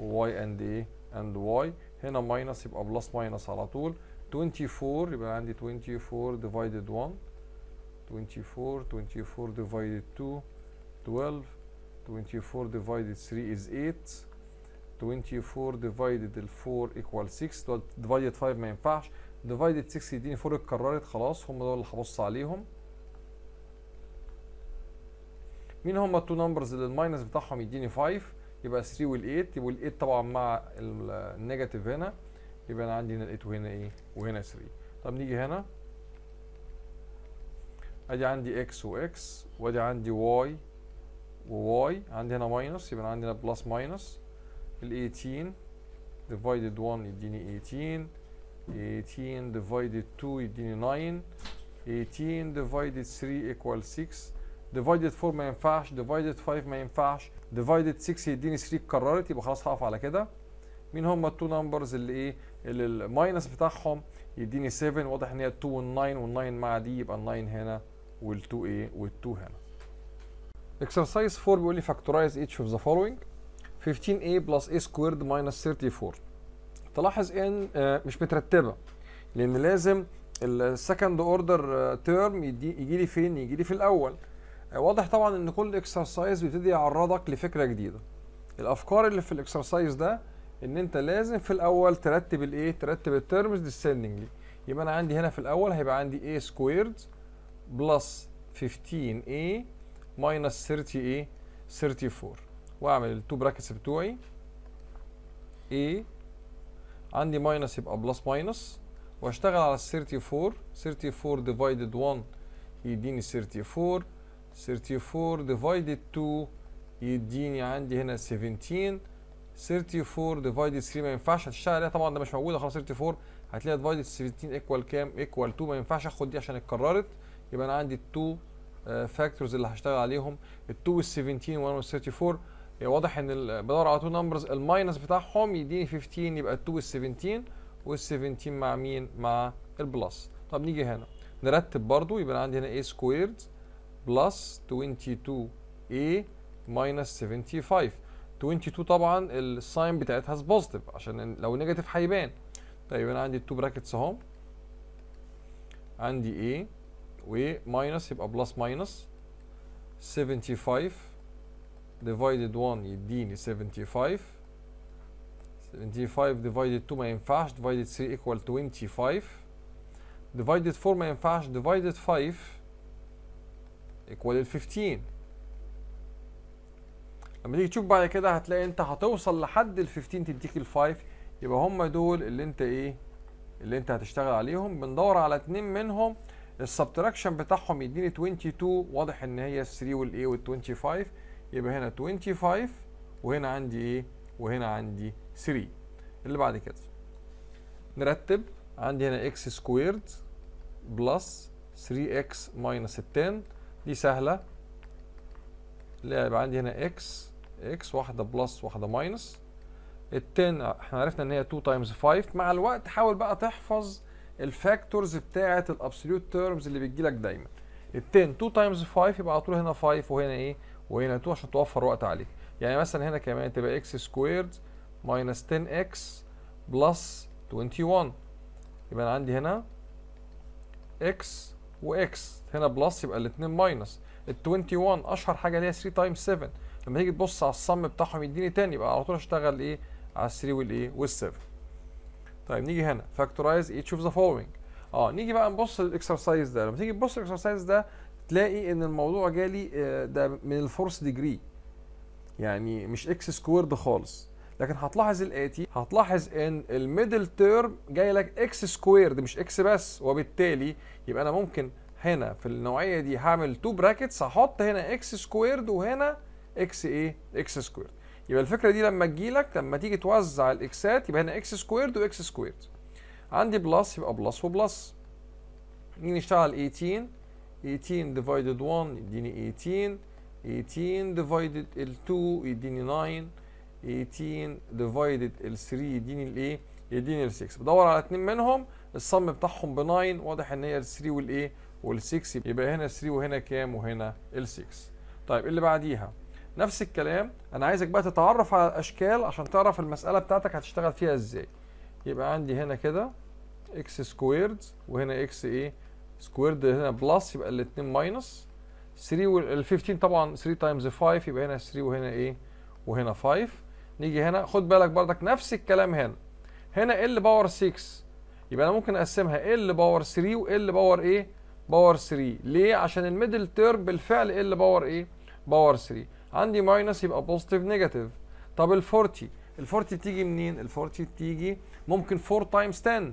و y and a and y. هنا minus يبقى plus minus على طول. 24 يبقى عندي 24 divided 1 24 24 divided 2 12 24 divided 3 is 8 24 divided ال 4 equal 6 divided 5 ما ينفعش. divided 6 يديني 4 اتكررت خلاص. هم دول اللي هبص عليهم. مين هم ال two numbers اللي ال minus بتاعهم يديني 5 يبقى 3 وال 8 يبقى ال 8 طبعا مع ال negative هنا يبقى أنا عندي هنا ال 8 وهنا إيه؟ وهنا 3 طب نيجي هنا. أدي عندي x و x وأدي عندي y و y. عندي هنا minus يبقى عندي هنا plus minus ال 18 divided 1 يديني 18 18 divided 2 يديني 9 18 divided 3 equal 6 divided 4 ما ينفعش divided 5 ما ينفعش divided 6 يديني 3 اتكررت يبقى خلاص هقف على كده. مين هم ال two numbers اللي إيه؟ اللي ال minus بتاعهم يديني 7 واضح إن هي 2 وال 9 وال 9 مع دي يبقى ال 9 هنا وال 2 إيه وال 2 هنا. Exercise 4 بيقول لي factorize each of the following. 15a plus a squared minus 34 تلاحظ إن آه، مش مترتبة لأن لازم ال second order term يجي لي فين؟ يجي لي في الأول. واضح طبعا إن كل exercise بيبتدي يعرضك لفكرة جديدة. الأفكار اللي في ال exercise ده إن أنت لازم في الأول ترتب الايه ترتب ال terms descendingly يبقى أنا عندي هنا في الأول هيبقى عندي a squared plus 15a minus 30 a 34 وأعمل ال two brackets بتوعي. A عندي minus يبقى plus minus وأشتغل على ال 34 34 divided 1 يديني 34 34 divided 2 يديني عندي هنا 17 34 divided 3 ما ينفعش هتشتغل عليها طبعا ده مش موجودة خلاص 34 هتلاقي divided 17 equal كام؟ equal 2 ما ينفعش اخد دي عشان اتكررت. يبقى أنا عندي ال two factors اللي هشتغل عليهم. ال 2 وال 17 وال 34 واضح إن بدور على two numbers ال minus بتاعهم يديني 15 يبقى ال 2 وال 17 وال 17 مع مين؟ مع ال plus. طب نيجي هنا. نرتب برضو يبقى عندي هنا a squared plus 22a minus 75 22 طبعا ال sign بتاعتها positive عشان لو negative هيبان. طيب أنا عندي ال two brackets أهو. عندي A و minus يبقى plus minus 75 divided 1 يديني 75 75 divided 2 ما ينفعش divided 3 equal 25 divided 4 ما ينفعش divided 5 equal ال 15 لما تيجي تشوف بعد كده هتلاقي انت هتوصل لحد ال 15 تديك ال 5 يبقى هم دول اللي انت إيه اللي انت هتشتغل عليهم. بندور على اتنين منهم. ال subtraction بتاعهم يديني 22 واضح ان هي 3 والايه وال 25 يبقى هنا 25 وهنا عندي إيه وهنا عندي 3 اللي بعد كده. نرتب. عندي هنا x squared plus 3x minus 10 دي سهلة. اللي هيبقى عندي هنا x x واحدة plus واحدة minus ال 10 إحنا عرفنا إن هي 2 times 5 مع الوقت حاول بقى تحفظ ال factors بتاعة ال absolute terms اللي بتجي لك دايما. ال 10 2 times 5 يبقى على طول هنا 5 وهنا إيه؟ وهنا 2 عشان توفر وقت عليك. يعني مثلا هنا كمان تبقى x squared minus 10 x plus 21 يبقى أنا عندي هنا x و x هنا plus يبقى الاثنين minus ال 21 أشهر حاجة اللي هي 3 times 7 لما تيجي تبص على ال sum بتاعهم يديني 10 يبقى على طول اشتغل إيه؟ على ال 3 والايه وال 7 طيب نيجي هنا. factorize each of the following. آه نيجي بقى نبص لل exercise ده. لما تيجي تبص لل exercise ده تلاقي إن الموضوع جالي آه، ده من ال fourth degree يعني مش x squared خالص. لكن هتلاحظ الاتي هتلاحظ إن ال middle term جاي لك x squared مش x بس وبالتالي يبقى أنا ممكن هنا في النوعية دي هعمل two brackets هحط هنا x squared وهنا x إيه؟ x squared يبقى الفكرة دي لما تجي لك لما تيجي توزع ال x ات يبقى هنا x squared و x squared عندي plus يبقى plus و plus نيجي نشتغل 18 18 divided 1 يديني 18 18 divided ال 2 يديني 9 18 divided ال 3 يديني الايه يديني ال 6 بدور على اتنين منهم ال sum بتاعهم ب 9 واضح إن هي ال 3 والايه وال 6 يبقى هنا 3 وهنا كام؟ وهنا ال 6 طيب اللي بعديها. نفس الكلام. أنا عايزك بقى تتعرف على الأشكال عشان تعرف المسألة بتاعتك هتشتغل فيها إزاي. يبقى عندي هنا كده x squared وهنا x إيه squared هنا plus يبقى الاثنين minus 3 وال 15 طبعا 3 times 5 يبقى هنا 3 وهنا إيه وهنا 5 نيجي هنا خد بالك بردك نفس الكلام هنا. هنا ال power 6 يبقى أنا ممكن أقسمها ال power 3 وال power إيه power 3 ليه؟ عشان ال middle term بالفعل ال power إيه power 3 عندي minus يبقى positive negative طب ال 40 ال 40 بتيجي منين؟ ال 40 بتيجي ممكن 4 times 10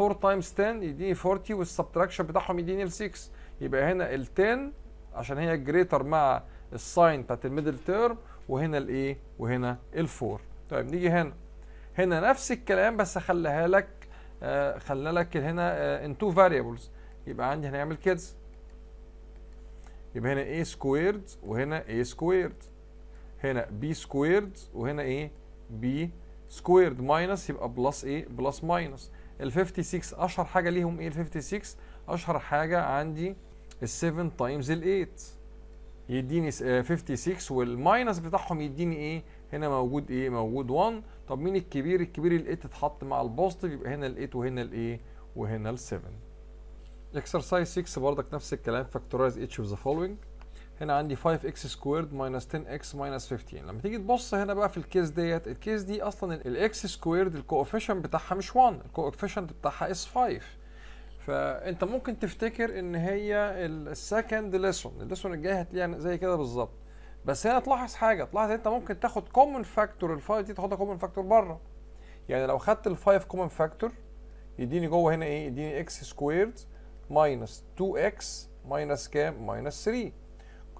4 times 10 يديني 40 وال subtraction بتاعهم يديني ال 6 يبقى هنا ال 10 عشان هي greater مع ال sign بتاعت ال middle term وهنا الايه؟ وهنا ال 4 طيب نيجي هنا. هنا نفس الكلام بس خليها لك آه خلى لك هنا in two variables يبقى عندي هنعمل كده يبقى هنا a squared وهنا a squared هنا b squared وهنا إيه b squared minus يبقى plus إيه plus minus ال 56 أشهر حاجة ليهم إيه؟ ال 56 أشهر حاجة عندي ال 7 times ال 8 يديني 56 وال minus بتاعهم يديني إيه؟ هنا موجود إيه؟ موجود 1 طب مين الكبير؟ الكبير ال 8 اتحط مع ال positive يبقى هنا ال 8 وهنا الايه وهنا ال 7 exercise 6 برضك نفس الكلام. factorize each of the following. هنا عندي 5x squared minus 10x minus 15 لما تيجي تبص هنا بقى في ال case ديت ال case دي أصلا ال x squared ال coefficient بتاعها مش 1 ال coefficient بتاعها is 5 فأنت ممكن تفتكر إن هي ال second lesson ال lesson الجاي هتلاقيها زي كده بالظبط. بس هنا تلاحظ حاجة. تلاحظ أنت ممكن تاخد common factor ال5 دي تاخدها common factor بره. يعني لو خدت ال5 common factor يديني جوه هنا إيه؟ يديني x squared minus 2x minus كام؟ minus 3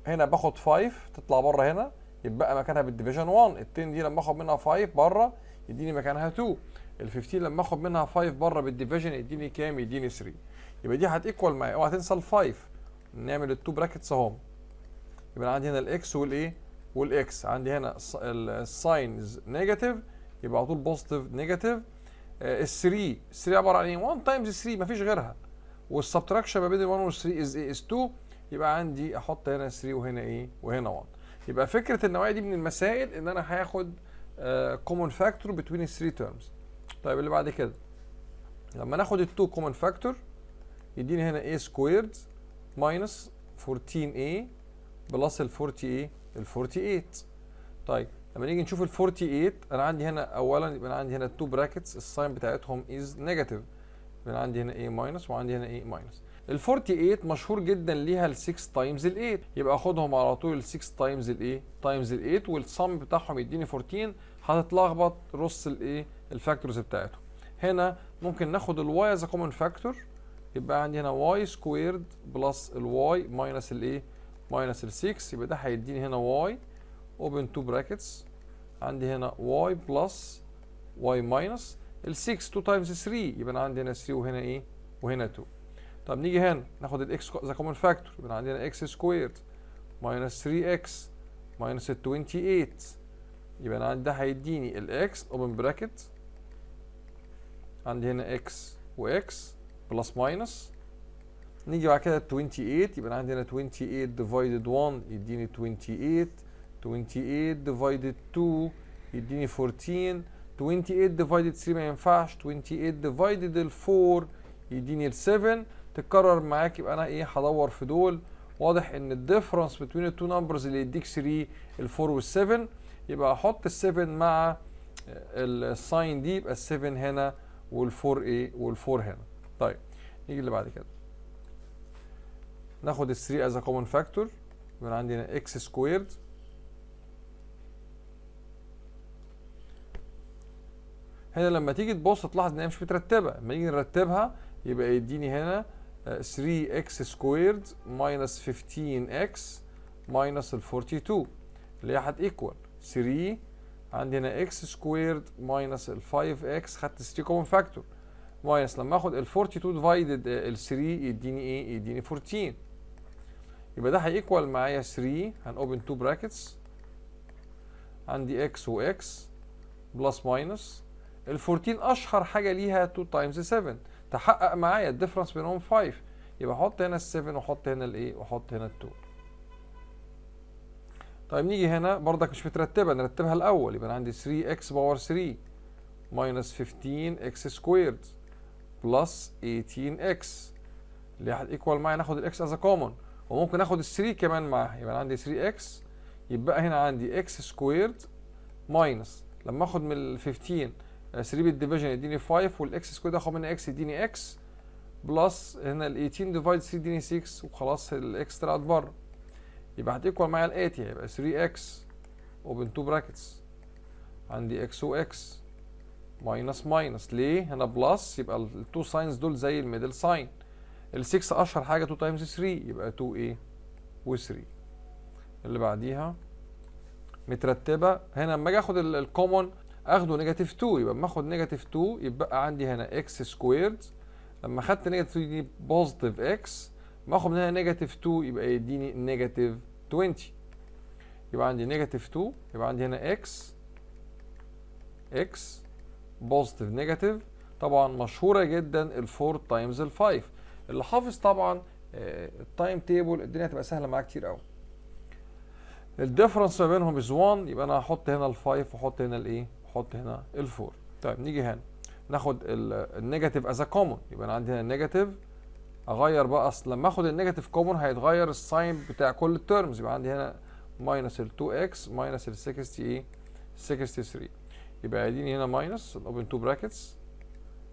هنا باخد 5 تطلع بره هنا يتبقى مكانها بال division 1 ال 10 دي لما أخد منها 5 بره يديني مكانها 2 ال 15 لما اخد منها 5 بره بال division يديني كام؟ يديني 3 يبقى دي هت equal معايا. اوعى تنسى ال 5 نعمل ال two brackets اهم يبقى عندي هنا ال x والايه وال x عندي هنا ال signs negative يبقى على طول positive negative ال 3 ال 3 عبارة عن إيه؟ 1 times 3 مفيش غيرها. وال subtraction ما بين ال 1 وال 3 is إيه is 2 يبقى عندي أحط هنا 3 وهنا إيه وهنا 1 يبقى فكرة النوعيه دي من المسائل إن أنا هاخد common factor between ال 3 terms طيب اللي بعد كده. لما ناخد ال 2 common factor يديني هنا a squared minus 14a plus ال 40 إيه ال 48 طيب لما نيجي نشوف ال 48 أنا عندي هنا اولا يبقى أنا عندي هنا 2 brackets ال sign بتاعتهم is negative يبقى عندي هنا a minus وعندي هنا a minus ال 48 مشهور جدا ليها ال 6 times ال 8 يبقى اخدهم على طول ال 6 times الايه times ال 8 وال sum بتاعهم يديني 14 هتتلخبط رص الايه ال factors بتاعتهم. هنا ممكن ناخد ال y as common factor يبقى عندي هنا y squared plus ال y minus الايه minus ال 6 يبقى ده هيديني هنا y open two brackets عندي هنا y plus y minus ال 6 2 times 3 يبقى أنا عندي هنا 3 وهنا إيه وهنا 2 طب نيجي هنا ناخد ال x as common factor يبقى عندنا x squared minus 3 x minus ال 28 يبقى أنا عندي ده هيديني ال x open bracket عندي هنا x و x plus minus نيجي بعد كده 28 يبقى أنا عندي هنا 28 divided 1 يديني 28 28 divided 2 يديني 14 28 divided 3 ما ينفعش 28 divided ال 4 يديني ال 7 تتكرر معاك يبقى أنا إيه هدور في دول. واضح إن ال difference بين ال two numbers اللي يديك 3 ال 4 وال 7 يبقى أحط ال 7 مع ال sign دي يبقى ال 7 هنا وال 4 إيه وال 4 هنا. طيب نيجي اللي بعد كده. ناخد ال 3 as common factor يبقى عندنا x squared هنا لما تيجي تبص تلاحظ إن هي مش مترتبة. لما نيجي نرتبها يبقى يديني هنا 3x squared minus 15x minus ال 42 اللي هي هت equal 3 هنا x squared minus ال 5x خدت 3 common factor minus لما آخد ال 42 divided ال 3 يديني إيه؟ يديني 14 يبقى ده هي equal معايا 3 هن open 2 brackets عندي x و x plus minus ال 14 أشهر حاجة ليها 2 times 7 تحقق معايا ال difference بينهم 5 يبقى أحط هنا ال 7 وأحط هنا الايه وأحط هنا ال 2 طيب نيجي هنا برضك مش مترتبة نرتبها الأول. يبقى عندي 3 x power 3 minus 15 x squared plus 18 x. اللي هت equal معايا ناخد ال x as common وممكن آخد ال 3 كمان معاها. يبقى عندي 3 x يبقى هنا عندي x squared minus لما آخد من ال 15 3 بال division يديني 5 وال x square آخد منها x يديني x plus هنا ال 18 divide 3 يديني 6 وخلاص ال x طلعت بره يبقى هت equal معايا الاتي هيبقى 3 x open 2 brackets عندي x و x minus minus ليه؟ هنا plus يبقى ال two signs دول زي ال middle sign ال 6 أشهر حاجة 2 times 3 يبقى 2 إيه؟ و 3 اللي بعديها مترتبة. هنا لما أجي آخد ال common آخده negative 2 يبقى اما آخد negative 2 يبقى عندي هنا x squared لما خدت negative 2 يديني positive x ما اخد من هنا negative 2 يبقى يديني negative 20 يبقى عندي negative 2 يبقى عندي هنا x x positive negative طبعا مشهورة جدا ال 4 times ال 5 اللي حافظ طبعا ال time table الدنيا هتبقى سهلة معاه كتير قوي ال difference ما بينهم is 1 يبقى أنا هحط هنا ال 5 وأحط هنا الايه وأحط هنا ال 4 طيب نيجي هنا. ناخد ال negative as common يبقى أنا عندي هنا ال negative أغير بقى أصل لما آخد ال negative common هيتغير ال sign بتاع كل ال terms. يبقى عندي هنا minus ال 2 x minus ال 60 إيه 63 يبقى اديني هنا minus open two brackets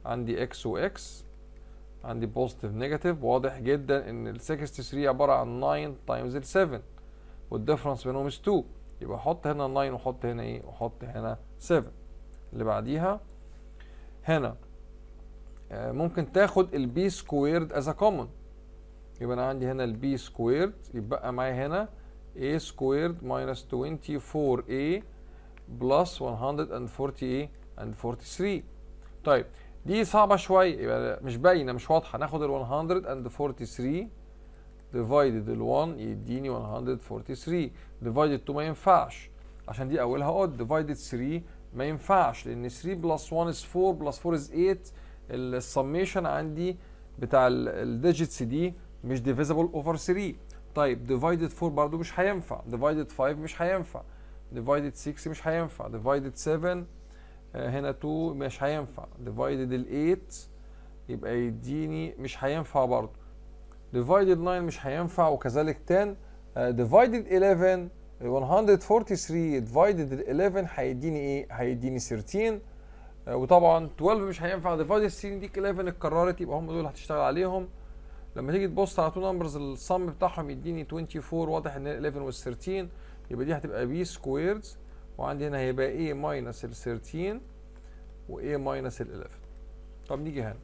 عندي إكس واكس عندي positive negative واضح جدا إن ال 63 عبارة عن 9 times ال 7 وال difference بينهم is 2 يبقى أحط هنا 9 وأحط هنا إيه؟ وأحط هنا 7 اللي بعديها هنا ممكن تاخد ال b squared as common يبقى أنا عندي هنا ال b squared يبقى معايا هنا a squared minus 24a plus 140 إيه و 43 طيب دي صعبة شوية يبقى مش باينة مش واضحة. ناخد ال 143 divided ال 1 يديني 143 divided 2 ما ينفعش. عشان دي أولها odd. Divided 3 ما ينفعش لأن 3 plus 1 is 4 plus 4 is 8 ال summation عندي بتاع ال digits دي مش divisible over 3 طيب divided 4 برضو مش هينفع. divided 5 مش هينفع. divided 6 مش هينفع. 7 آه، هنا 2 مش هينفع. ال 8 يبقى يديني مش هينفع برضو. divided 9 مش هينفع وكذلك 10 آه، divided 11 143 divided ال 11 هيديني إيه؟ هيديني 13 آه، وطبعا 12 مش هينفع divided 13 دي 11 اتكررت يبقى هم دول هتشتغل عليهم. لما تيجي تبص على two numbers ال sum بتاعهم يديني 24 واضح إن 11 وال 13 يبقى دي هتبقى b squared وعندي هنا هيبقى a minus ال 13 و a minus ال 11 طب نيجي هنا.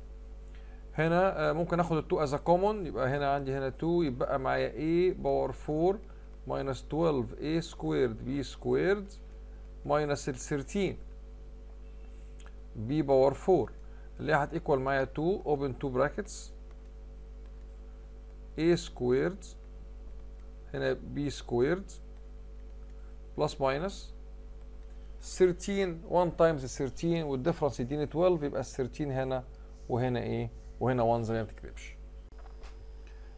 هنا آه، ممكن آخد ال 2 as common يبقى هنا عندي هنا 2 يبقى معايا a power 4 minus 12 a squared b squared minus ال 13 b power 4 اللي هي هت equal معايا 2 open 2 brackets a squared هنا b squared plus minus 13 1 times 13 وال difference يديني 12 يبقى ال 13 هنا وهنا إيه وهنا 1 زي ما بتكتبش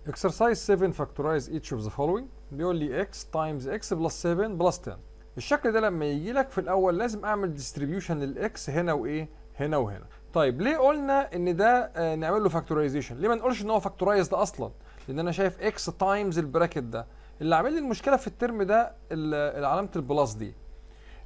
exercise 7 factorize each of the following. بيقول لي x times x plus 7 plus 10 الشكل ده لما يجي لك في الأول لازم أعمل distribution لل x هنا وإيه؟ هنا وهنا. طيب ليه قلنا إن ده آه نعمل له factorization ليه ما نقولش إن هو factorized أصلا؟ لأن أنا شايف x times ال bracket ده. اللي عامل لي المشكلة في ال term ده علامة ال plus دي.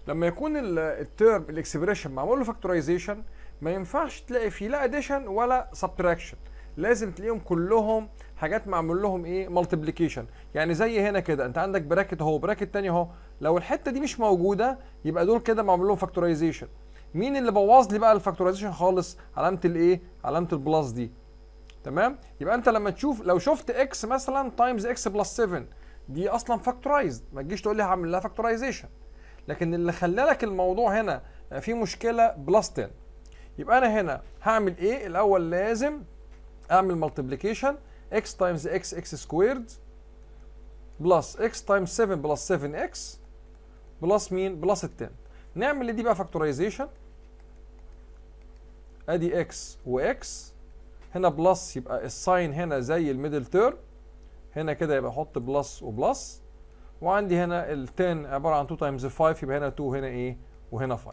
لما يكون ال- ال term ال expression معمول له factorization ما ينفعش تلاقي فيه لا addition ولا subtraction لازم تلاقيهم كلهم حاجات معمول لهم إيه؟ multiplication يعني زي هنا كده أنت عندك bracket أهو bracket تاني أهو. لو الحتة دي مش موجودة يبقى دول كده معمول لهم factorization مين اللي بوظ لي بقى ال factorization خالص؟ علامة الايه علامة ال plus دي تمام؟ يبقى انت لما تشوف لو شفت x مثلا times x plus 7 دي أصلا factorized ما تجيش تقول لي هعمل لها factorization لكن اللي خلى لك الموضوع هنا في مشكلة plus 10 يبقى أنا هنا هعمل إيه الأول لازم أعمل multiplication x times x x squared plus x times 7 plus 7x plus مين؟ plus ال 10 نعمل دي بقى factorization ادي x وx هنا plus يبقى ال sign هنا زي ال middle term. هنا كده يبقى أحط plus و plus وعندي هنا ال 10 عبارة عن 2 times 5 يبقى هنا 2 هنا إيه وهنا 5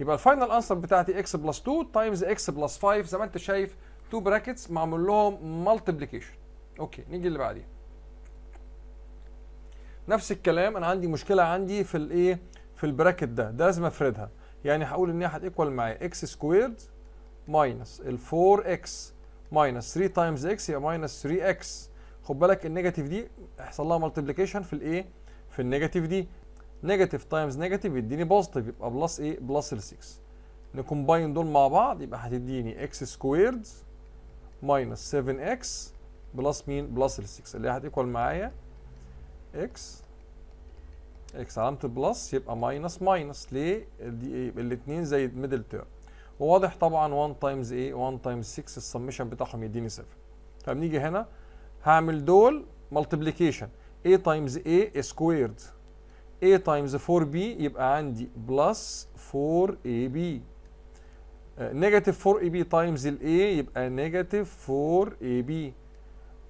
يبقى ال final answer بتاعتي x plus 2 times x plus 5 زي ما انت شايف 2 brackets معمول لهم multiplication okay نيجي اللي بعديها. نفس الكلام أنا عندي مشكلة عندي في الإيه؟ في ال bracket ده ده لازم أفردها. يعني هقول إن هي هت equal معايا x squared minus ال 4 x minus 3 times x يبقى minus 3 x خد بالك ال negative دي هيحصل لها multiplication في الإيه؟ في ال negative دي. negative times negative يديني positive يبقى plus إيه؟ plus ال 6 ن combine دول مع بعض يبقى هتديني x squared minus 7 x plus مين plus ال 6 اللي هت equal معايا إكس إكس علامه ال plus يبقى minus minus. ليه؟ إيه؟ الاثنين زي ال middle term وواضح طبعا 1 times إيه 1 times 6 ال summation بتاعهم يديني 7 طب نيجي هنا هعمل دول multiplication a times a squared a times 4b يبقى عندي plus 4ab negative 4ab times ال a يبقى negative 4ab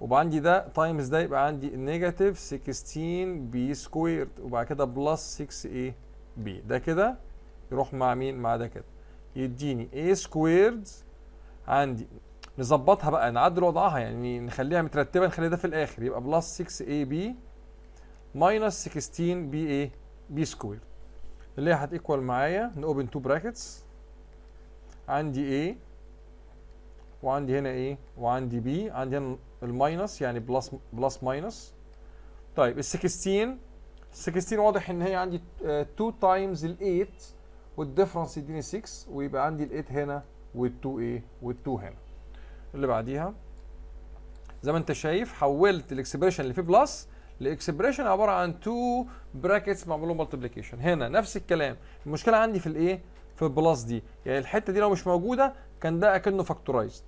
وبقى عندي ده times ده يبقى عندي negative 16 b squared وبعد كده plus 6 a b ده كده يروح مع مين؟ مع ده كده. يديني a squared عندي نظبطها بقى نعدل وضعها يعني نخليها مترتبة نخلي ده في الآخر. يبقى plus 6 a b minus 16 b a b squared اللي هي هت equal معايا ن open two brackets عندي a وعندي هنا a وعندي b عندي هنا ال minus يعني plus plus minus. طيب ال 16 16 واضح إن هي عندي 2 times ال 8 وال difference يديني 6 ويبقى عندي ال 8 هنا وال 2 إيه وال 2 هنا. اللي بعديها زي ما أنت شايف حولت ال expression اللي فيه plus ل expression عبارة عن 2 brackets معمول لهم multiplication هنا نفس الكلام. المشكلة عندي في الايه في ال plus دي. يعني الحتة دي لو مش موجودة كان ده أكنه factorized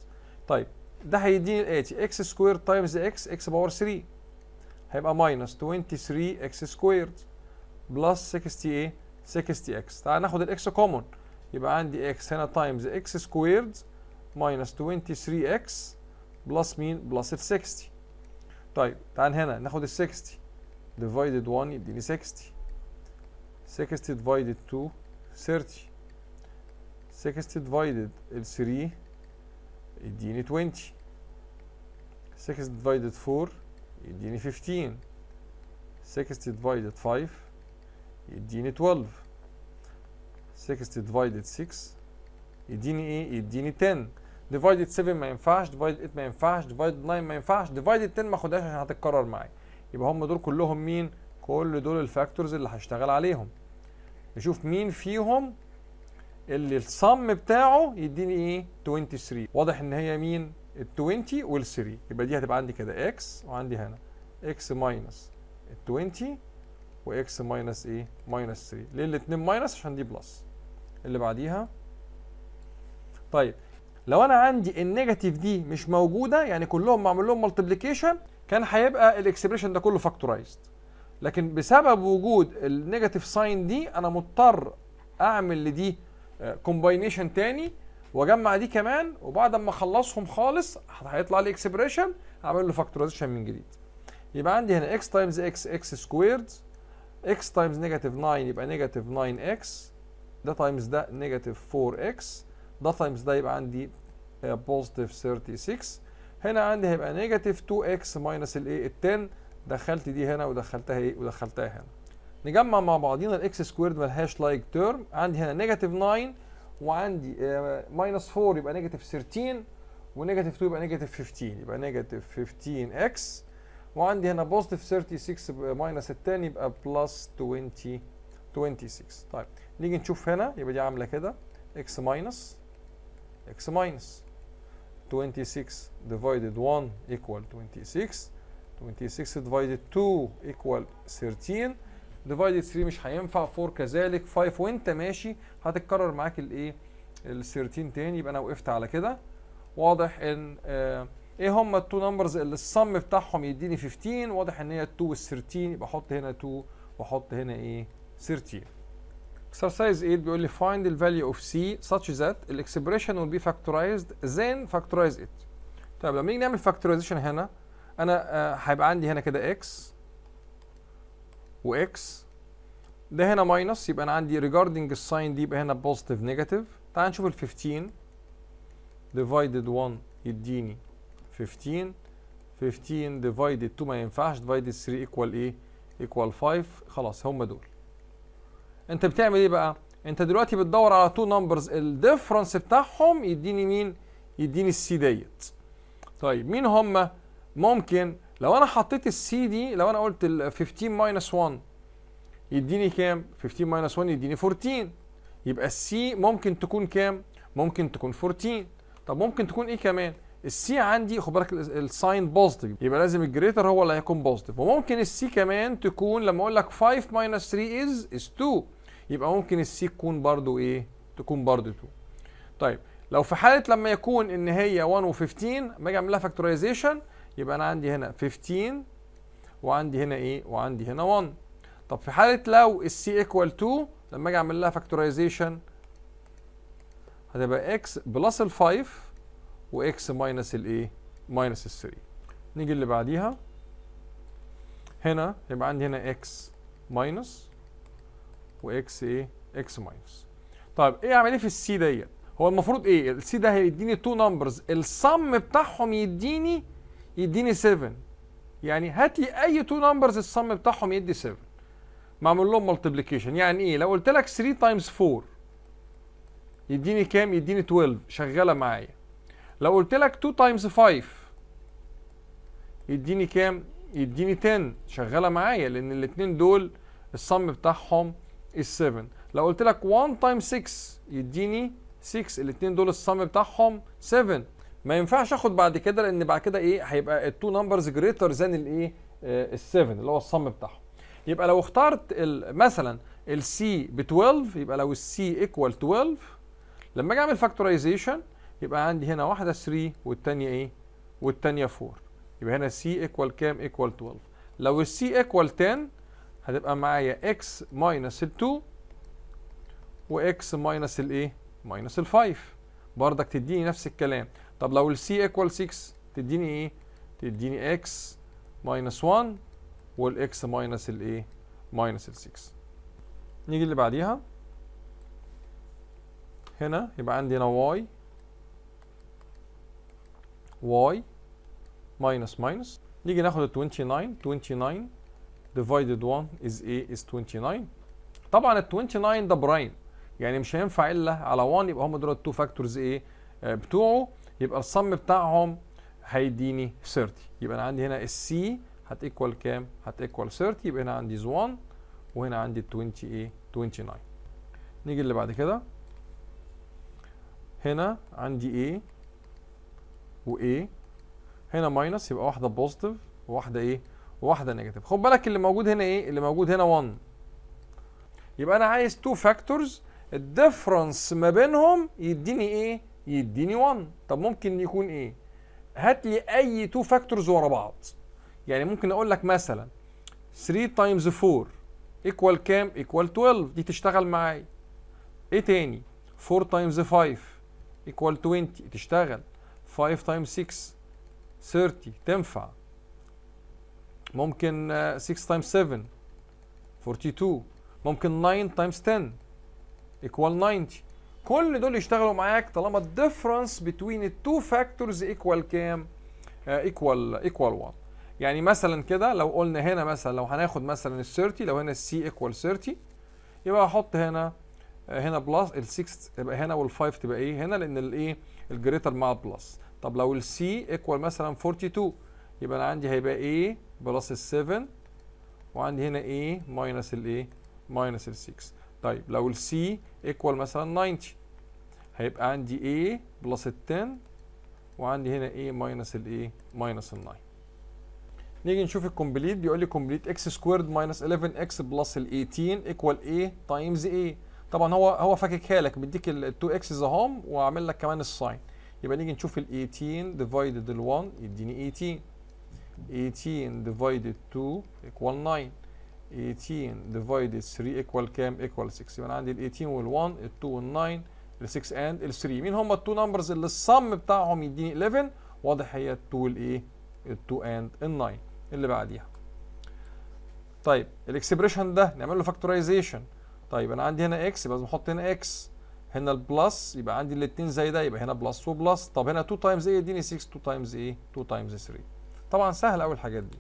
طيب ده هيديني الاتي x square times x x power 3 هيبقى minus 23 x squared plus 60 إيه 60 x تعال ناخد ال x common يبقى عندي x هنا times x squared minus 23 x plus مين plus ال 60 طيب تعال هنا ناخد ال 60 divided 1 يديني 60 60 divided 2 30 60 divided ال 3 يديني 20 6 divided 4 يديني 15 60 divided 5 يديني 12 60 divided 6 يديني إيه؟ يديني 10 divided 7 ما ينفعش divided 8 ما ينفعش divided 9 ما ينفعش divided 10 ما اخدهاش عشان هتتكرر معايا. يبقى هم دول كلهم مين؟ كل دول الفاكتورز اللي هشتغل عليهم. نشوف مين فيهم اللي ال sum بتاعه يديني إيه؟ 23 واضح إن هي مين؟ ال 20 وال 3 يبقى دي هتبقى عندي كده x وعندي هنا. x minus ال 20 و x minus إيه؟ minus 3 ليه الاثنين minus عشان دي plus اللي بعديها؟ طيب لو أنا عندي ال negative دي مش موجودة يعني كلهم معمول لهم multiplication كان هيبقى ال expression ده كله factorized لكن بسبب وجود ال negative sign دي أنا مضطر أعمل لدي combination تاني واجمع دي كمان وبعد ما اخلصهم خالص هيطلع لي expression اعمل له factorization من جديد. يبقى عندي هنا x times x x squared x times negative 9 يبقى negative 9x ده times ده negative 4x ده times ده يبقى عندي positive 36 هنا عندي هيبقى negative 2x minus الايه ال 10 دخلت دي هنا ودخلتها إيه؟ ودخلتها هنا. نجمع مع بعضينا ال x squared ملهاش like term عندي هنا negative 9 وعندي minus 4 يبقى negative 13 و negative 2 يبقى negative 15 يبقى negative 15 x وعندي هنا positive 36 minus ال 10 يبقى plus 20 26 طيب نيجي نشوف هنا يبقى دي عاملة كده. x minus x minus 26 divided 1 equal 26 26 divided 2 equal 13 divided 3 مش هينفع 4 كذلك 5 وانت ماشي هتتكرر معاك الايه؟ ال 13 تاني يبقى أنا وقفت على كده. واضح ان آه إيه هم ال two numbers اللي ال sum بتاعهم يديني 15 واضح ان هي 2 وال 13 يبقى أحط هنا 2 واحط هنا إيه؟ 13 exercise 8 بيقول لي find the value of c such that the expression will be factorized then factorize it. طيب لما نيجي نعمل factorization هنا أنا آه هيبقى عندي هنا كده x و x ده هنا minus يبقى أنا عندي regarding ال sign دي يبقى هنا positive negative تعال نشوف ال 15 divided 1 يديني 15 15 divided 2 ما ينفعش divided 3 equal إيه equal 5 خلاص هم دول. أنت بتعمل إيه بقى؟ أنت دلوقتي بتدور على two numbers ال difference بتاعهم يديني مين؟ يديني السي ديت. طيب مين هم؟ ممكن لو أنا حطيت السي دي لو أنا قلت ال 15 minus 1 يديني كام؟ 15 minus 1 يديني 14 يبقى السي ممكن تكون كام؟ ممكن تكون 14 طب ممكن تكون إيه كمان؟ السي عندي خد بالك ال sign positive يبقى لازم ال greater هو اللي هيكون positive وممكن السي كمان تكون لما أقول لك 5 minus 3 is is 2 يبقى ممكن السي تكون برضو إيه؟ تكون برضو 2 طيب لو في حالة لما يكون إن هي 1 و15 لما أجي أعمل لها factorization يبقى أنا عندي هنا 15 وعندي هنا إيه؟ وعندي هنا 1 طب في حالة لو ال c equal 2 لما أجي أعمل لها factorization هتبقى x plus ال 5 و x minus الايه minus ال 3 نيجي اللي بعديها. هنا يبقى عندي هنا x minus و x إيه؟ x minus طيب إيه أعمل إيه في السي ديت؟ هو المفروض إيه؟ السي ده هيديني two numbers ال sum بتاعهم يديني يديني 7 يعني هات لي أي two numbers ال sum بتاعهم يدي 7 معمول لهم multiplication يعني إيه؟ لو قلت لك 3 times 4 يديني كام؟ يديني 12 شغالة معايا. لو قلت لك 2 times 5 يديني كام؟ يديني 10 شغالة معايا لأن الاثنين دول ال sum بتاعهم is 7 لو قلت لك 1 times 6 يديني 6 الاثنين دول ال sum بتاعهم 7 ما ينفعش آخد بعد كده لأن بعد كده إيه هيبقى ال two numbers greater than الايه ال7 اللي هو ال sum بتاعهم. يبقى لو اخترت مثلا السي ب 12 يبقى لو ال c equal 12 لما أجي أعمل factorization يبقى عندي هنا واحدة 3 والثانيه إيه والثانيه 4 يبقى هنا c equal كام؟ equal 12 لو ال c equal 10 هتبقى معايا x minus ال 2 و x minus الايه minus ال 5 بردك تديني نفس الكلام. طب لو ال c equal 6 تديني إيه؟ تديني x minus 1 وال x minus الايه minus ال 6 نيجي اللي بعديها. هنا يبقى عندي هنا y. Y minus minus. نيجي ناخد ال 29 29 divided 1 is إيه is 29 طبعا ال 29 ده prime يعني مش هينفع إلا على 1 يبقى هم دول ال two factors إيه بتوعه. يبقى ال sum بتاعهم هيديني 30 يبقى أنا عندي هنا ال c هت equal كام؟ هت equal 30 يبقى هنا عندي 1 وهنا عندي 20 إيه؟ 29 نيجي اللي بعد كده. هنا عندي A و A. هنا minus يبقى واحدة positive وواحدة إيه؟ وواحدة negative خد بالك اللي موجود هنا إيه؟ اللي موجود هنا 1 يبقى أنا عايز 2 factors ال difference ما بينهم يديني إيه؟ يديني 1 طب ممكن يكون إيه؟ هات لي أي 2 factors ورا بعض. يعني ممكن أقول لك مثلا 3 times 4 equal كام؟ equal 12 دي تشتغل معايا. إيه تاني؟ 4 times 5 equal 20 تشتغل. 5 times 6 30 تنفع. ممكن 6 times 7 42 ممكن 9 times 10 equal 90 كل دول يشتغلوا معاك طالما ال difference بين ال two factors equal كام؟ equal equal 1 يعني مثلا كده لو قلنا هنا مثلا لو هناخد مثلا ال 30 لو هنا ال c equal 30 يبقى أحط هنا هنا plus ال 6 يبقى هنا وال 5 تبقى إيه؟ هنا لأن الايه ال greater مع ال plus طب لو ال c equal مثلا 42 يبقى أنا عندي هيبقى إيه plus ال 7 وعندي هنا إيه minus الايه minus ال 6 طيب لو ال c equal مثلا 90 هيبقى عندي إيه plus ال 10 وعندي هنا إيه minus الايه minus ال 9 نيجي نشوف ال complete بيقول لي complete x squared minus 11 x plus ال 18 equal إيه times إيه طبعا هو هو فاككها لك بيديك ال 2 x's اهم وعامل لك كمان ال sign يبقى نيجي نشوف ال 18 divided ال 1 يديني 18 18 divided 2 equal 9 18 divided 3 equal كام equal 6 يبقى عندي ال 18 وال 1 ال 2 وال 9 ال 6 and ال 3 مين هم ال two numbers اللي ال sum بتاعهم يديني 11 واضح هي ال 2 والايه ال 2 and ال 9 اللي بعديها. طيب ال expression ده نعمل له factorization طيب أنا عندي هنا x يبقى لازم أحط هنا x هنا ال plus يبقى عندي الاثنين زي ده يبقى هنا plus و plus طب هنا 2 times إيه يديني 6 2 times إيه 2 times 3 طبعا سهل قوي الحاجات دي.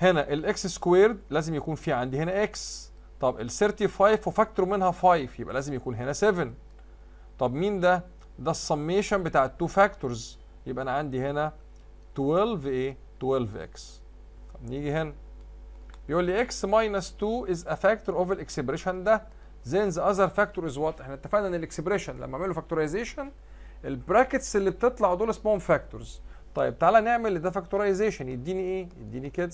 هنا ال x squared لازم يكون في عندي هنا x طب ال 35 و factor منها 5 يبقى لازم يكون هنا 7 طب مين ده؟ ده السميشن بتاع ال two factors يبقى أنا عندي هنا 12 إيه 12 x طب نيجي هنا. بيقول لي x minus 2 is a factor of ال expression ده. Then the other factor is what إحنا اتفقنا إن ال expression لما اعمل له factorization ال brackets اللي بتطلع دول اسمهم factors طيب تعالى نعمل ده factorization يديني إيه؟ يديني كده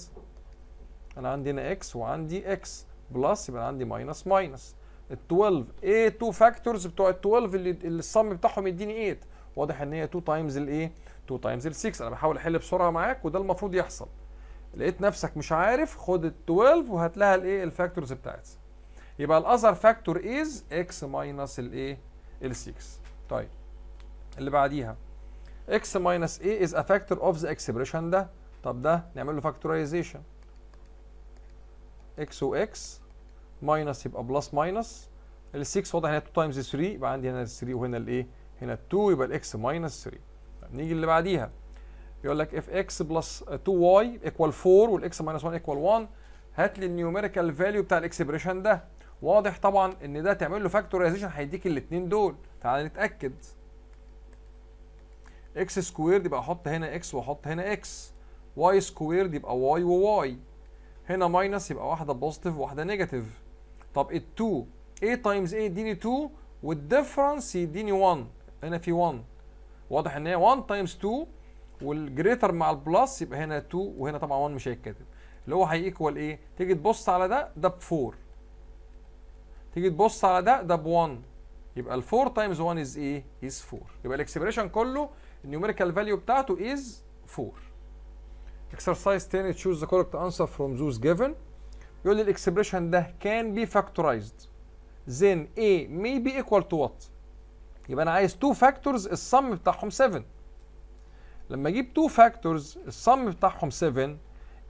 أنا عندي هنا x وعندي x plus يبقى عندي minus minus ال 12 إيه 2 factors بتوع ال 12 اللي ال sum بتاعهم يديني 8 واضح إن هي 2 times الايه 2 times ال 6 أنا بحاول أحل بسرعة معاك وده المفروض يحصل. لقيت نفسك مش عارف خد ال 12 وهات لها الايه ال factors بتاعتها. يبقى ال other factor is x minus الايه ال 6 طيب اللي بعديها. X minus a is a factor of the expression ده. طب ده نعمل له factorization. X و x minus يبقى plus minus. ال 6 واضح هنا 2 times 3 يبقى عندي هنا ال 3 وهنا الايه هنا 2 يبقى ال x minus 3 طب نيجي اللي بعديها. يقول لك if x plus 2y equal 4 وال x minus 1 equal 1 هات لي ال numerical value بتاع ال expression ده. واضح طبعا إن ده تعمل له factorization هيديك الاثنين دول. تعال نتأكد. x squared يبقى أحط هنا x وأحط هنا x y squared يبقى y و y هنا minus يبقى واحدة positive وواحدة negative طب ال 2 إيه times إيه يديني 2 وال difference يديني 1 هنا في 1 واضح إن هي 1 times 2 وال greater مع ال plus يبقى هنا 2 وهنا طبعا 1 مش هيتكتب اللي هو هي equal إيه؟ تيجي تبص على ده ده ب 4 تيجي تبص على ده ده ب 1 يبقى ال 4 times 1 is إيه؟ is 4 يبقى ال expression كله ال numerical value بتاعته is 4 exercise تاني choose the correct answer from those given. يقول لي ال expression ده can be factorized. Then a may be equal to what? يبقى أنا عايز 2 factors السم بتاعهم 7 لما أجيب 2 factors السم بتاعهم 7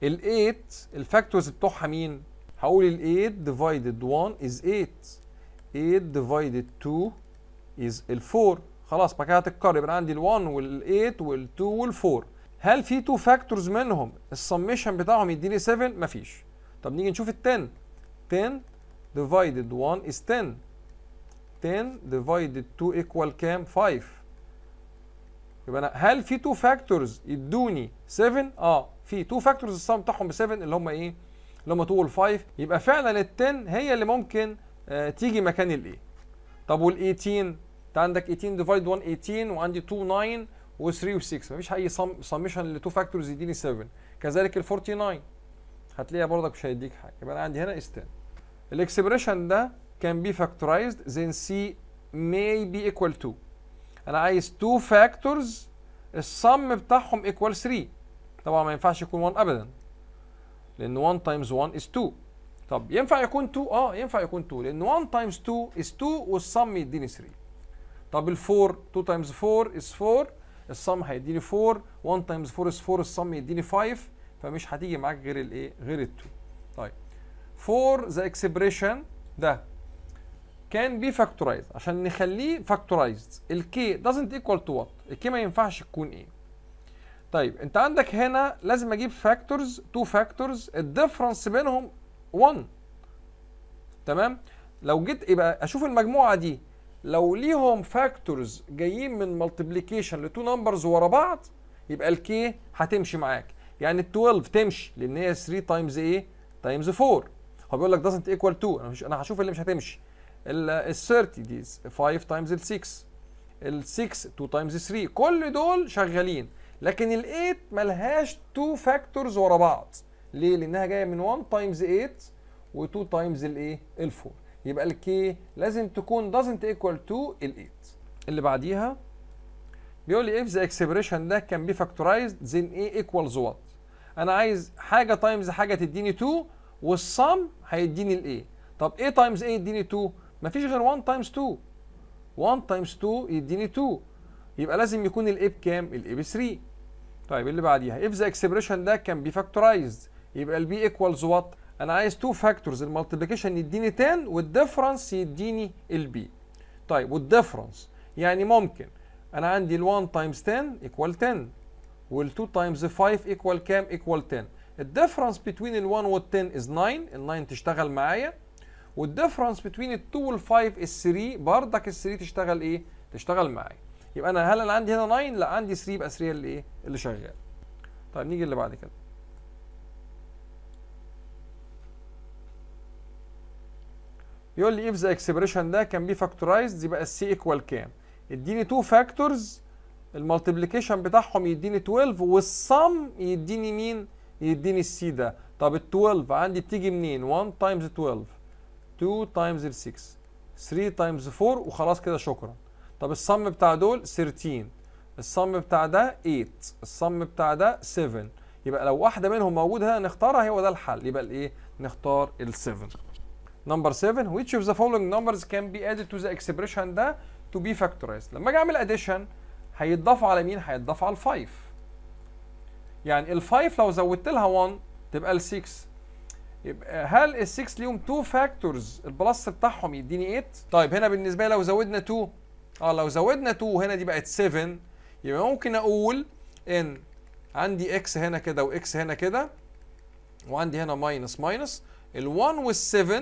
ال 8 ال factors بتوعها مين؟ هقول ال 8 divided 1 is 8 8 divided 2 is ال 4 خلاص بعد كده هتتكرر. يبقى عندي ال 1 وال 8 وال 2 وال 4 هل في 2 factors منهم؟ السميشن بتاعهم يديني 7 مفيش. طب نيجي نشوف ال 10 10 divided 1 is 10 10 divided 2 equal كام؟ 5 يبقى أنا هل في 2 factors يدوني 7 آه في 2 factors ال sum بتاعهم ب 7 اللي هم إيه؟ اللي هم 2 وال 5 يبقى فعلا ال 10 هي اللي ممكن آه تيجي مكان الايه طب وال 18 أنت عندك 18 divide 1 18 وعندي 2 9 و 3 و 6 مفيش أي سميشن ل 2 factors يديني 7 كذلك ال 49 هتلاقيها برضك مش هيديك حاجة. يبقى أنا عندي هنا is 10 ال expression ده can be factorized then c may be equal to. أنا عايز 2 factors ال sum بتاعهم equal 3 طبعا ما ينفعش يكون 1 ابدا. لأن 1 times 1 is 2 طب ينفع يكون 2 آه ينفع يكون 2 لأن 1 times 2 is 2 والسم يديني 3 طب ال 4 2 times 4 is 4 السم هيديني 4 1 times 4 is 4 السم يديني 5 فمش هتيجي معاك غير الايه؟ غير ال 2 طيب. for the expression ده. can be factorized. عشان نخليه factorized. ال k doesn't equal to what ال k ما ينفعش تكون إيه طيب انت عندك هنا لازم أجيب factors 2 factors ال difference بينهم 1 تمام؟ لو جيت يبقى أشوف المجموعة دي. لو ليهم factors جايين من multiplication ل two numbers ورا بعض يبقى ال k هتمشي معاك. يعني ال 12 تمشي لأن هي 3 times إيه times 4 هو بيقول لك doesn't equal 2 أنا مش أنا هشوف اللي مش هتمشي. ال 30 دي 5 times ال 6 ال 6 2 times 3 كل دول شغالين. لكن ال 8 ملهاش 2 factors ورا بعض. ليه؟ لأنها جاية من 1 times 8 و2 times الايه؟ ال 4 يبقى ال k لازم تكون doesn't equal to ال 8 اللي بعديها بيقول لي if the expression ده can be factorized then a equals what? أنا عايز حاجة times حاجة تديني 2 والسم هيديني الايه طب a times a يديني 2 مفيش غير 1 times 2 1 times 2 يديني 2 يبقى لازم يكون ال a بكام؟ ال a ب 3 طيب اللي بعديها if the expression ده can be factorized يبقى ال b equals what أنا عايز 2 factors ال multiplication يديني 10 وال difference يديني ال b طيب وال difference يعني ممكن أنا عندي ال 1 times 10 equal 10 وال 2 times 5 equal كام؟ equal 10 ال difference بين ال 1 وال 10 is 9 ال 9 تشتغل معايا. وال difference بين ال 2 وال 5 is 3 بردك ال 3 تشتغل إيه؟ تشتغل معايا. يبقى أنا هل أنا عندي هنا 9 لا عندي 3 يبقى 3 اللي إيه؟ اللي شغال. طيب نيجي اللي بعد كده. يقول لي if the expression ده can be factorized يبقى ال c equal كام؟ اديني two factors ال multiplication بتاعهم يديني 12 وال sum يديني مين؟ يديني السي ده. طب ال 12 عندي بتيجي منين؟ 1 times 12 2 times 6 3 times 4 وخلاص كده شكرا. طب ال sum بتاع دول 13 ال sum بتاع ده 8 ال sum بتاع ده 7 يبقى لو واحدة منهم موجودة هنا نختارها هو ده الحل. يبقى الايه؟ نختار ال7 number 7 which of the following numbers can be added to the expression ده to be factorized? لما أجي أعمل addition هيتضاف على مين؟ هيتضاف على ال 5 يعني ال 5 لو زودت لها 1 تبقى ال 6 يبقى هل ال 6 ليهم 2 factors ال plus بتاعهم يديني 8 طيب هنا بالنسبة لي لو زودنا 2 آه لو زودنا 2 هنا دي بقت 7 يبقى ممكن أقول إن عندي إكس هنا كده واكس هنا كده وعندي هنا minus minus ال 1 وال 7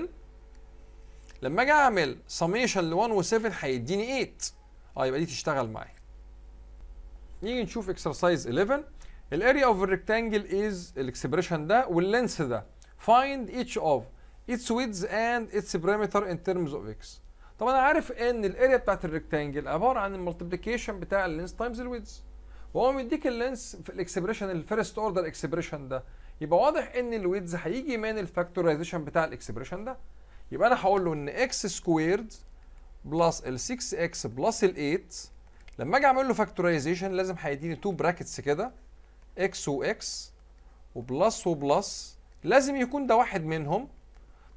لما أجي أعمل سميشن ل1 و7 هيديني 8 آه يبقى دي تشتغل معايا. نيجي نشوف exercise 11 ال area of ال rectangle is ال expression ده وال length ده. Find each of its width and its perimeter in terms of x. طب أنا عارف إن ال area بتاعت ال rectangle عبارة عن ال multiplication بتاع ال length times ال width وهو مديك ال length في ال expression ال first order expression ده. يبقى واضح إن ال width هيجي من ال factorization بتاع ال expression ده. يبقى أنا هقول له إن x squared plus ال 6 x plus ال 8 لما أجي أعمل له factorization لازم هيديني 2 brackets كده x و x و plus و plus لازم يكون ده واحد منهم.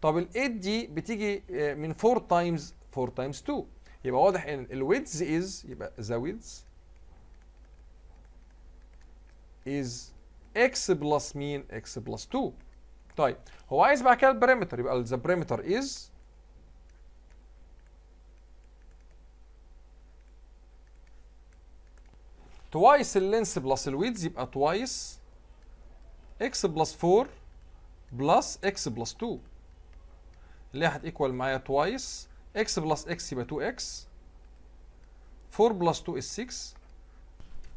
طب ال 8 دي بتيجي من 4 times 4 times 2 يبقى واضح إن ال width is يبقى the width is x plus مين x plus 2 طيب هو عايز بعد كده ال perimeter يبقى the perimeter is twice ال length plus ال width يبقى twice x plus 4 plus x plus 2 اللي هت equal معايا twice x plus x يبقى 2x 4 plus 2 is 6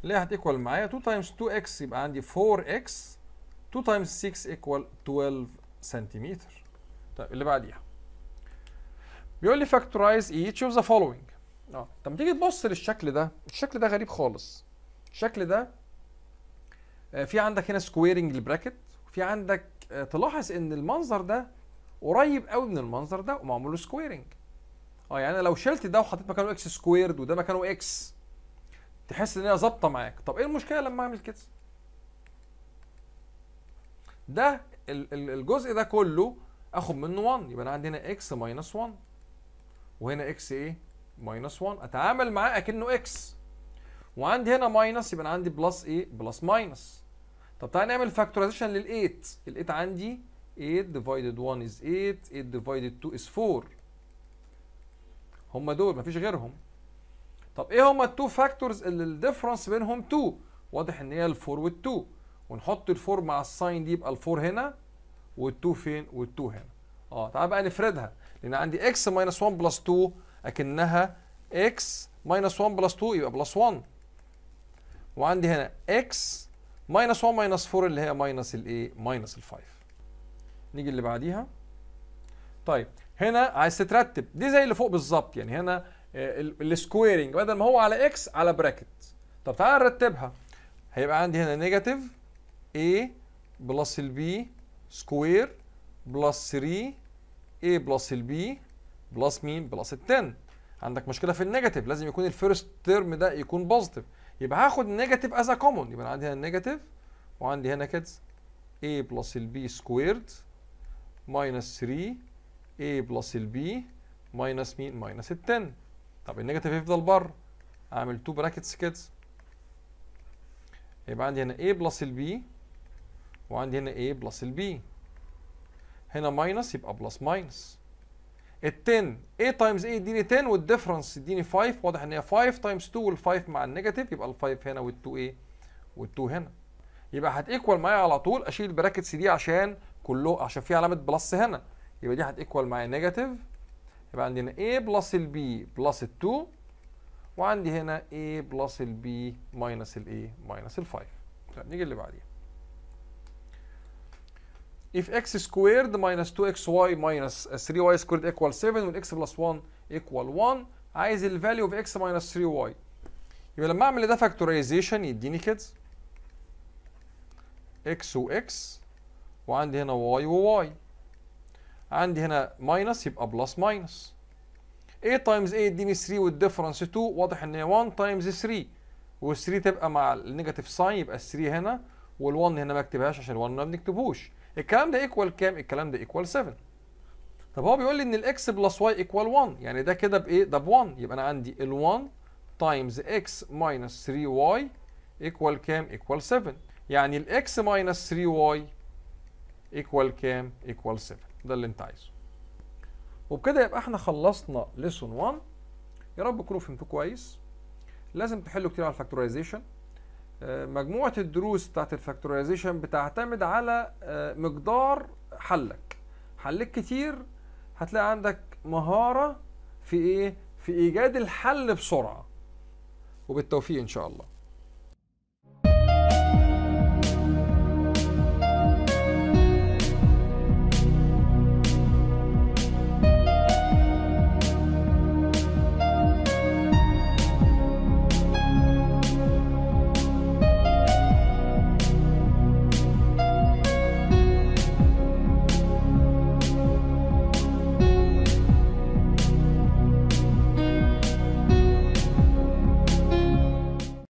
اللي هت equal معايا 2 times 2x يبقى عندي 4x 2 times 6 equal 12 سنتيمتر طيب اللي بعديها. بيقول لي factorize each of the following. آه طب تيجي تبص للشكل ده. الشكل ده غريب خالص. الشكل ده آه في عندك هنا squaring ال bracket وفي عندك آه تلاحظ إن المنظر ده قريب قوي من المنظر ده ومعمول له squaring آه يعني أنا لو شلت ده وحطيت مكانه x squared وده مكانه x تحس إن هي ظابطة معاك. طب إيه المشكلة لما أعمل كده؟ ده الجزء ده كله اخد منه 1 يبقى أنا عندي هنا x minus 1 وهنا x إيه? minus 1 اتعامل معاه اكنه x وعندي هنا minus يبقى أنا عندي plus إيه؟ plus minus طب تعالى نعمل factorization لل 8 ال 8 عندي 8 divided 1 is 8 8 divided 2 is 4 هم دول مفيش غيرهم. طب إيه هما ال two factors اللي ال difference بينهم 2 واضح ان هي ال4 وال2 ونحط ال4 مع ال sign دي يبقى ال4 هنا وال2 فين وال2 هنا. آه تعال بقى نفردها لأن عندي x minus 1 plus 2 أكنها x minus 1 plus 2 يبقى plus 1 وعندي هنا x minus 1 minus 4 اللي هي minus الايه minus ال5 نيجي اللي بعديها. طيب هنا عايز تترتب. دي زي اللي فوق بالظبط يعني هنا ال squaring بدل ما هو على x على bracket طب تعال نرتبها. هيبقى عندي هنا negative a plus ال b square plus 3 a plus ال b plus مين plus ال 10 عندك مشكلة في ال negative لازم يكون ال first term ده يكون positive يبقى هاخد negative as common يبقى عندي هنا negative وعندي هنا كده a plus ال b squared minus 3 a plus ال b minus مين minus ال 10 طب ال negative يفضل بره أعمل 2 brackets كده يبقى عندي هنا a plus ال b وعندي هنا a plus ال b هنا minus يبقى plus minus ال 10 a times a يديني 10 وال difference يديني 5 واضح إن هي 5 times 2 وال5 مع ال negative يبقى ال5 هنا وال2 إيه وال2 هنا. يبقى هت equal معايا على طول أشيل ال brackets دي عشان كله عشان في علامة plus هنا. يبقى دي هت equal معايا negative يبقى عندنا a plus ال b plus ال 2 وعندي هنا a plus ال b minus ال a minus ال 5 طيب نيجي اللي بعديها. If x squared minus 2xy minus 3y squared equal 7 وال x plus 1 equal 1 عايز ال value of x minus 3y يبقى لما أعمل ده factorization يديني كده x و x وعندي هنا y و y. عندي هنا minus يبقى plus minus a times a يديني 3 وال difference 2 واضح إن هي 1 times 3 وال 3 تبقى مع ال negative sign يبقى ال 3 هنا وال 1 هنا ما أكتبهاش عشان ال 1 ما بنكتبوش الكلام ده equal كام؟ الكلام ده equal 7 طب هو بيقول لي إن ال x plus y equal 1 يعني ده كده بإيه؟ ده ب 1 يبقى أنا عندي ال 1 times x minus 3y equal كام؟ equal 7 يعني ال x minus 3y equal كام؟ equal 7 ده اللي أنت عايزه. وبكده يبقى إحنا خلصنا lesson 1 يا رب تكونوا فهمتوا كويس. لازم تحلوا كتير على ال factorization مجموعة الدروس بتاعت ال factorization بتعتمد على آه، مقدار حلك. حلك كتير هتلاقي عندك مهارة في إيه؟ في إيجاد الحل بسرعة. وبالتوفيق إن شاء الله.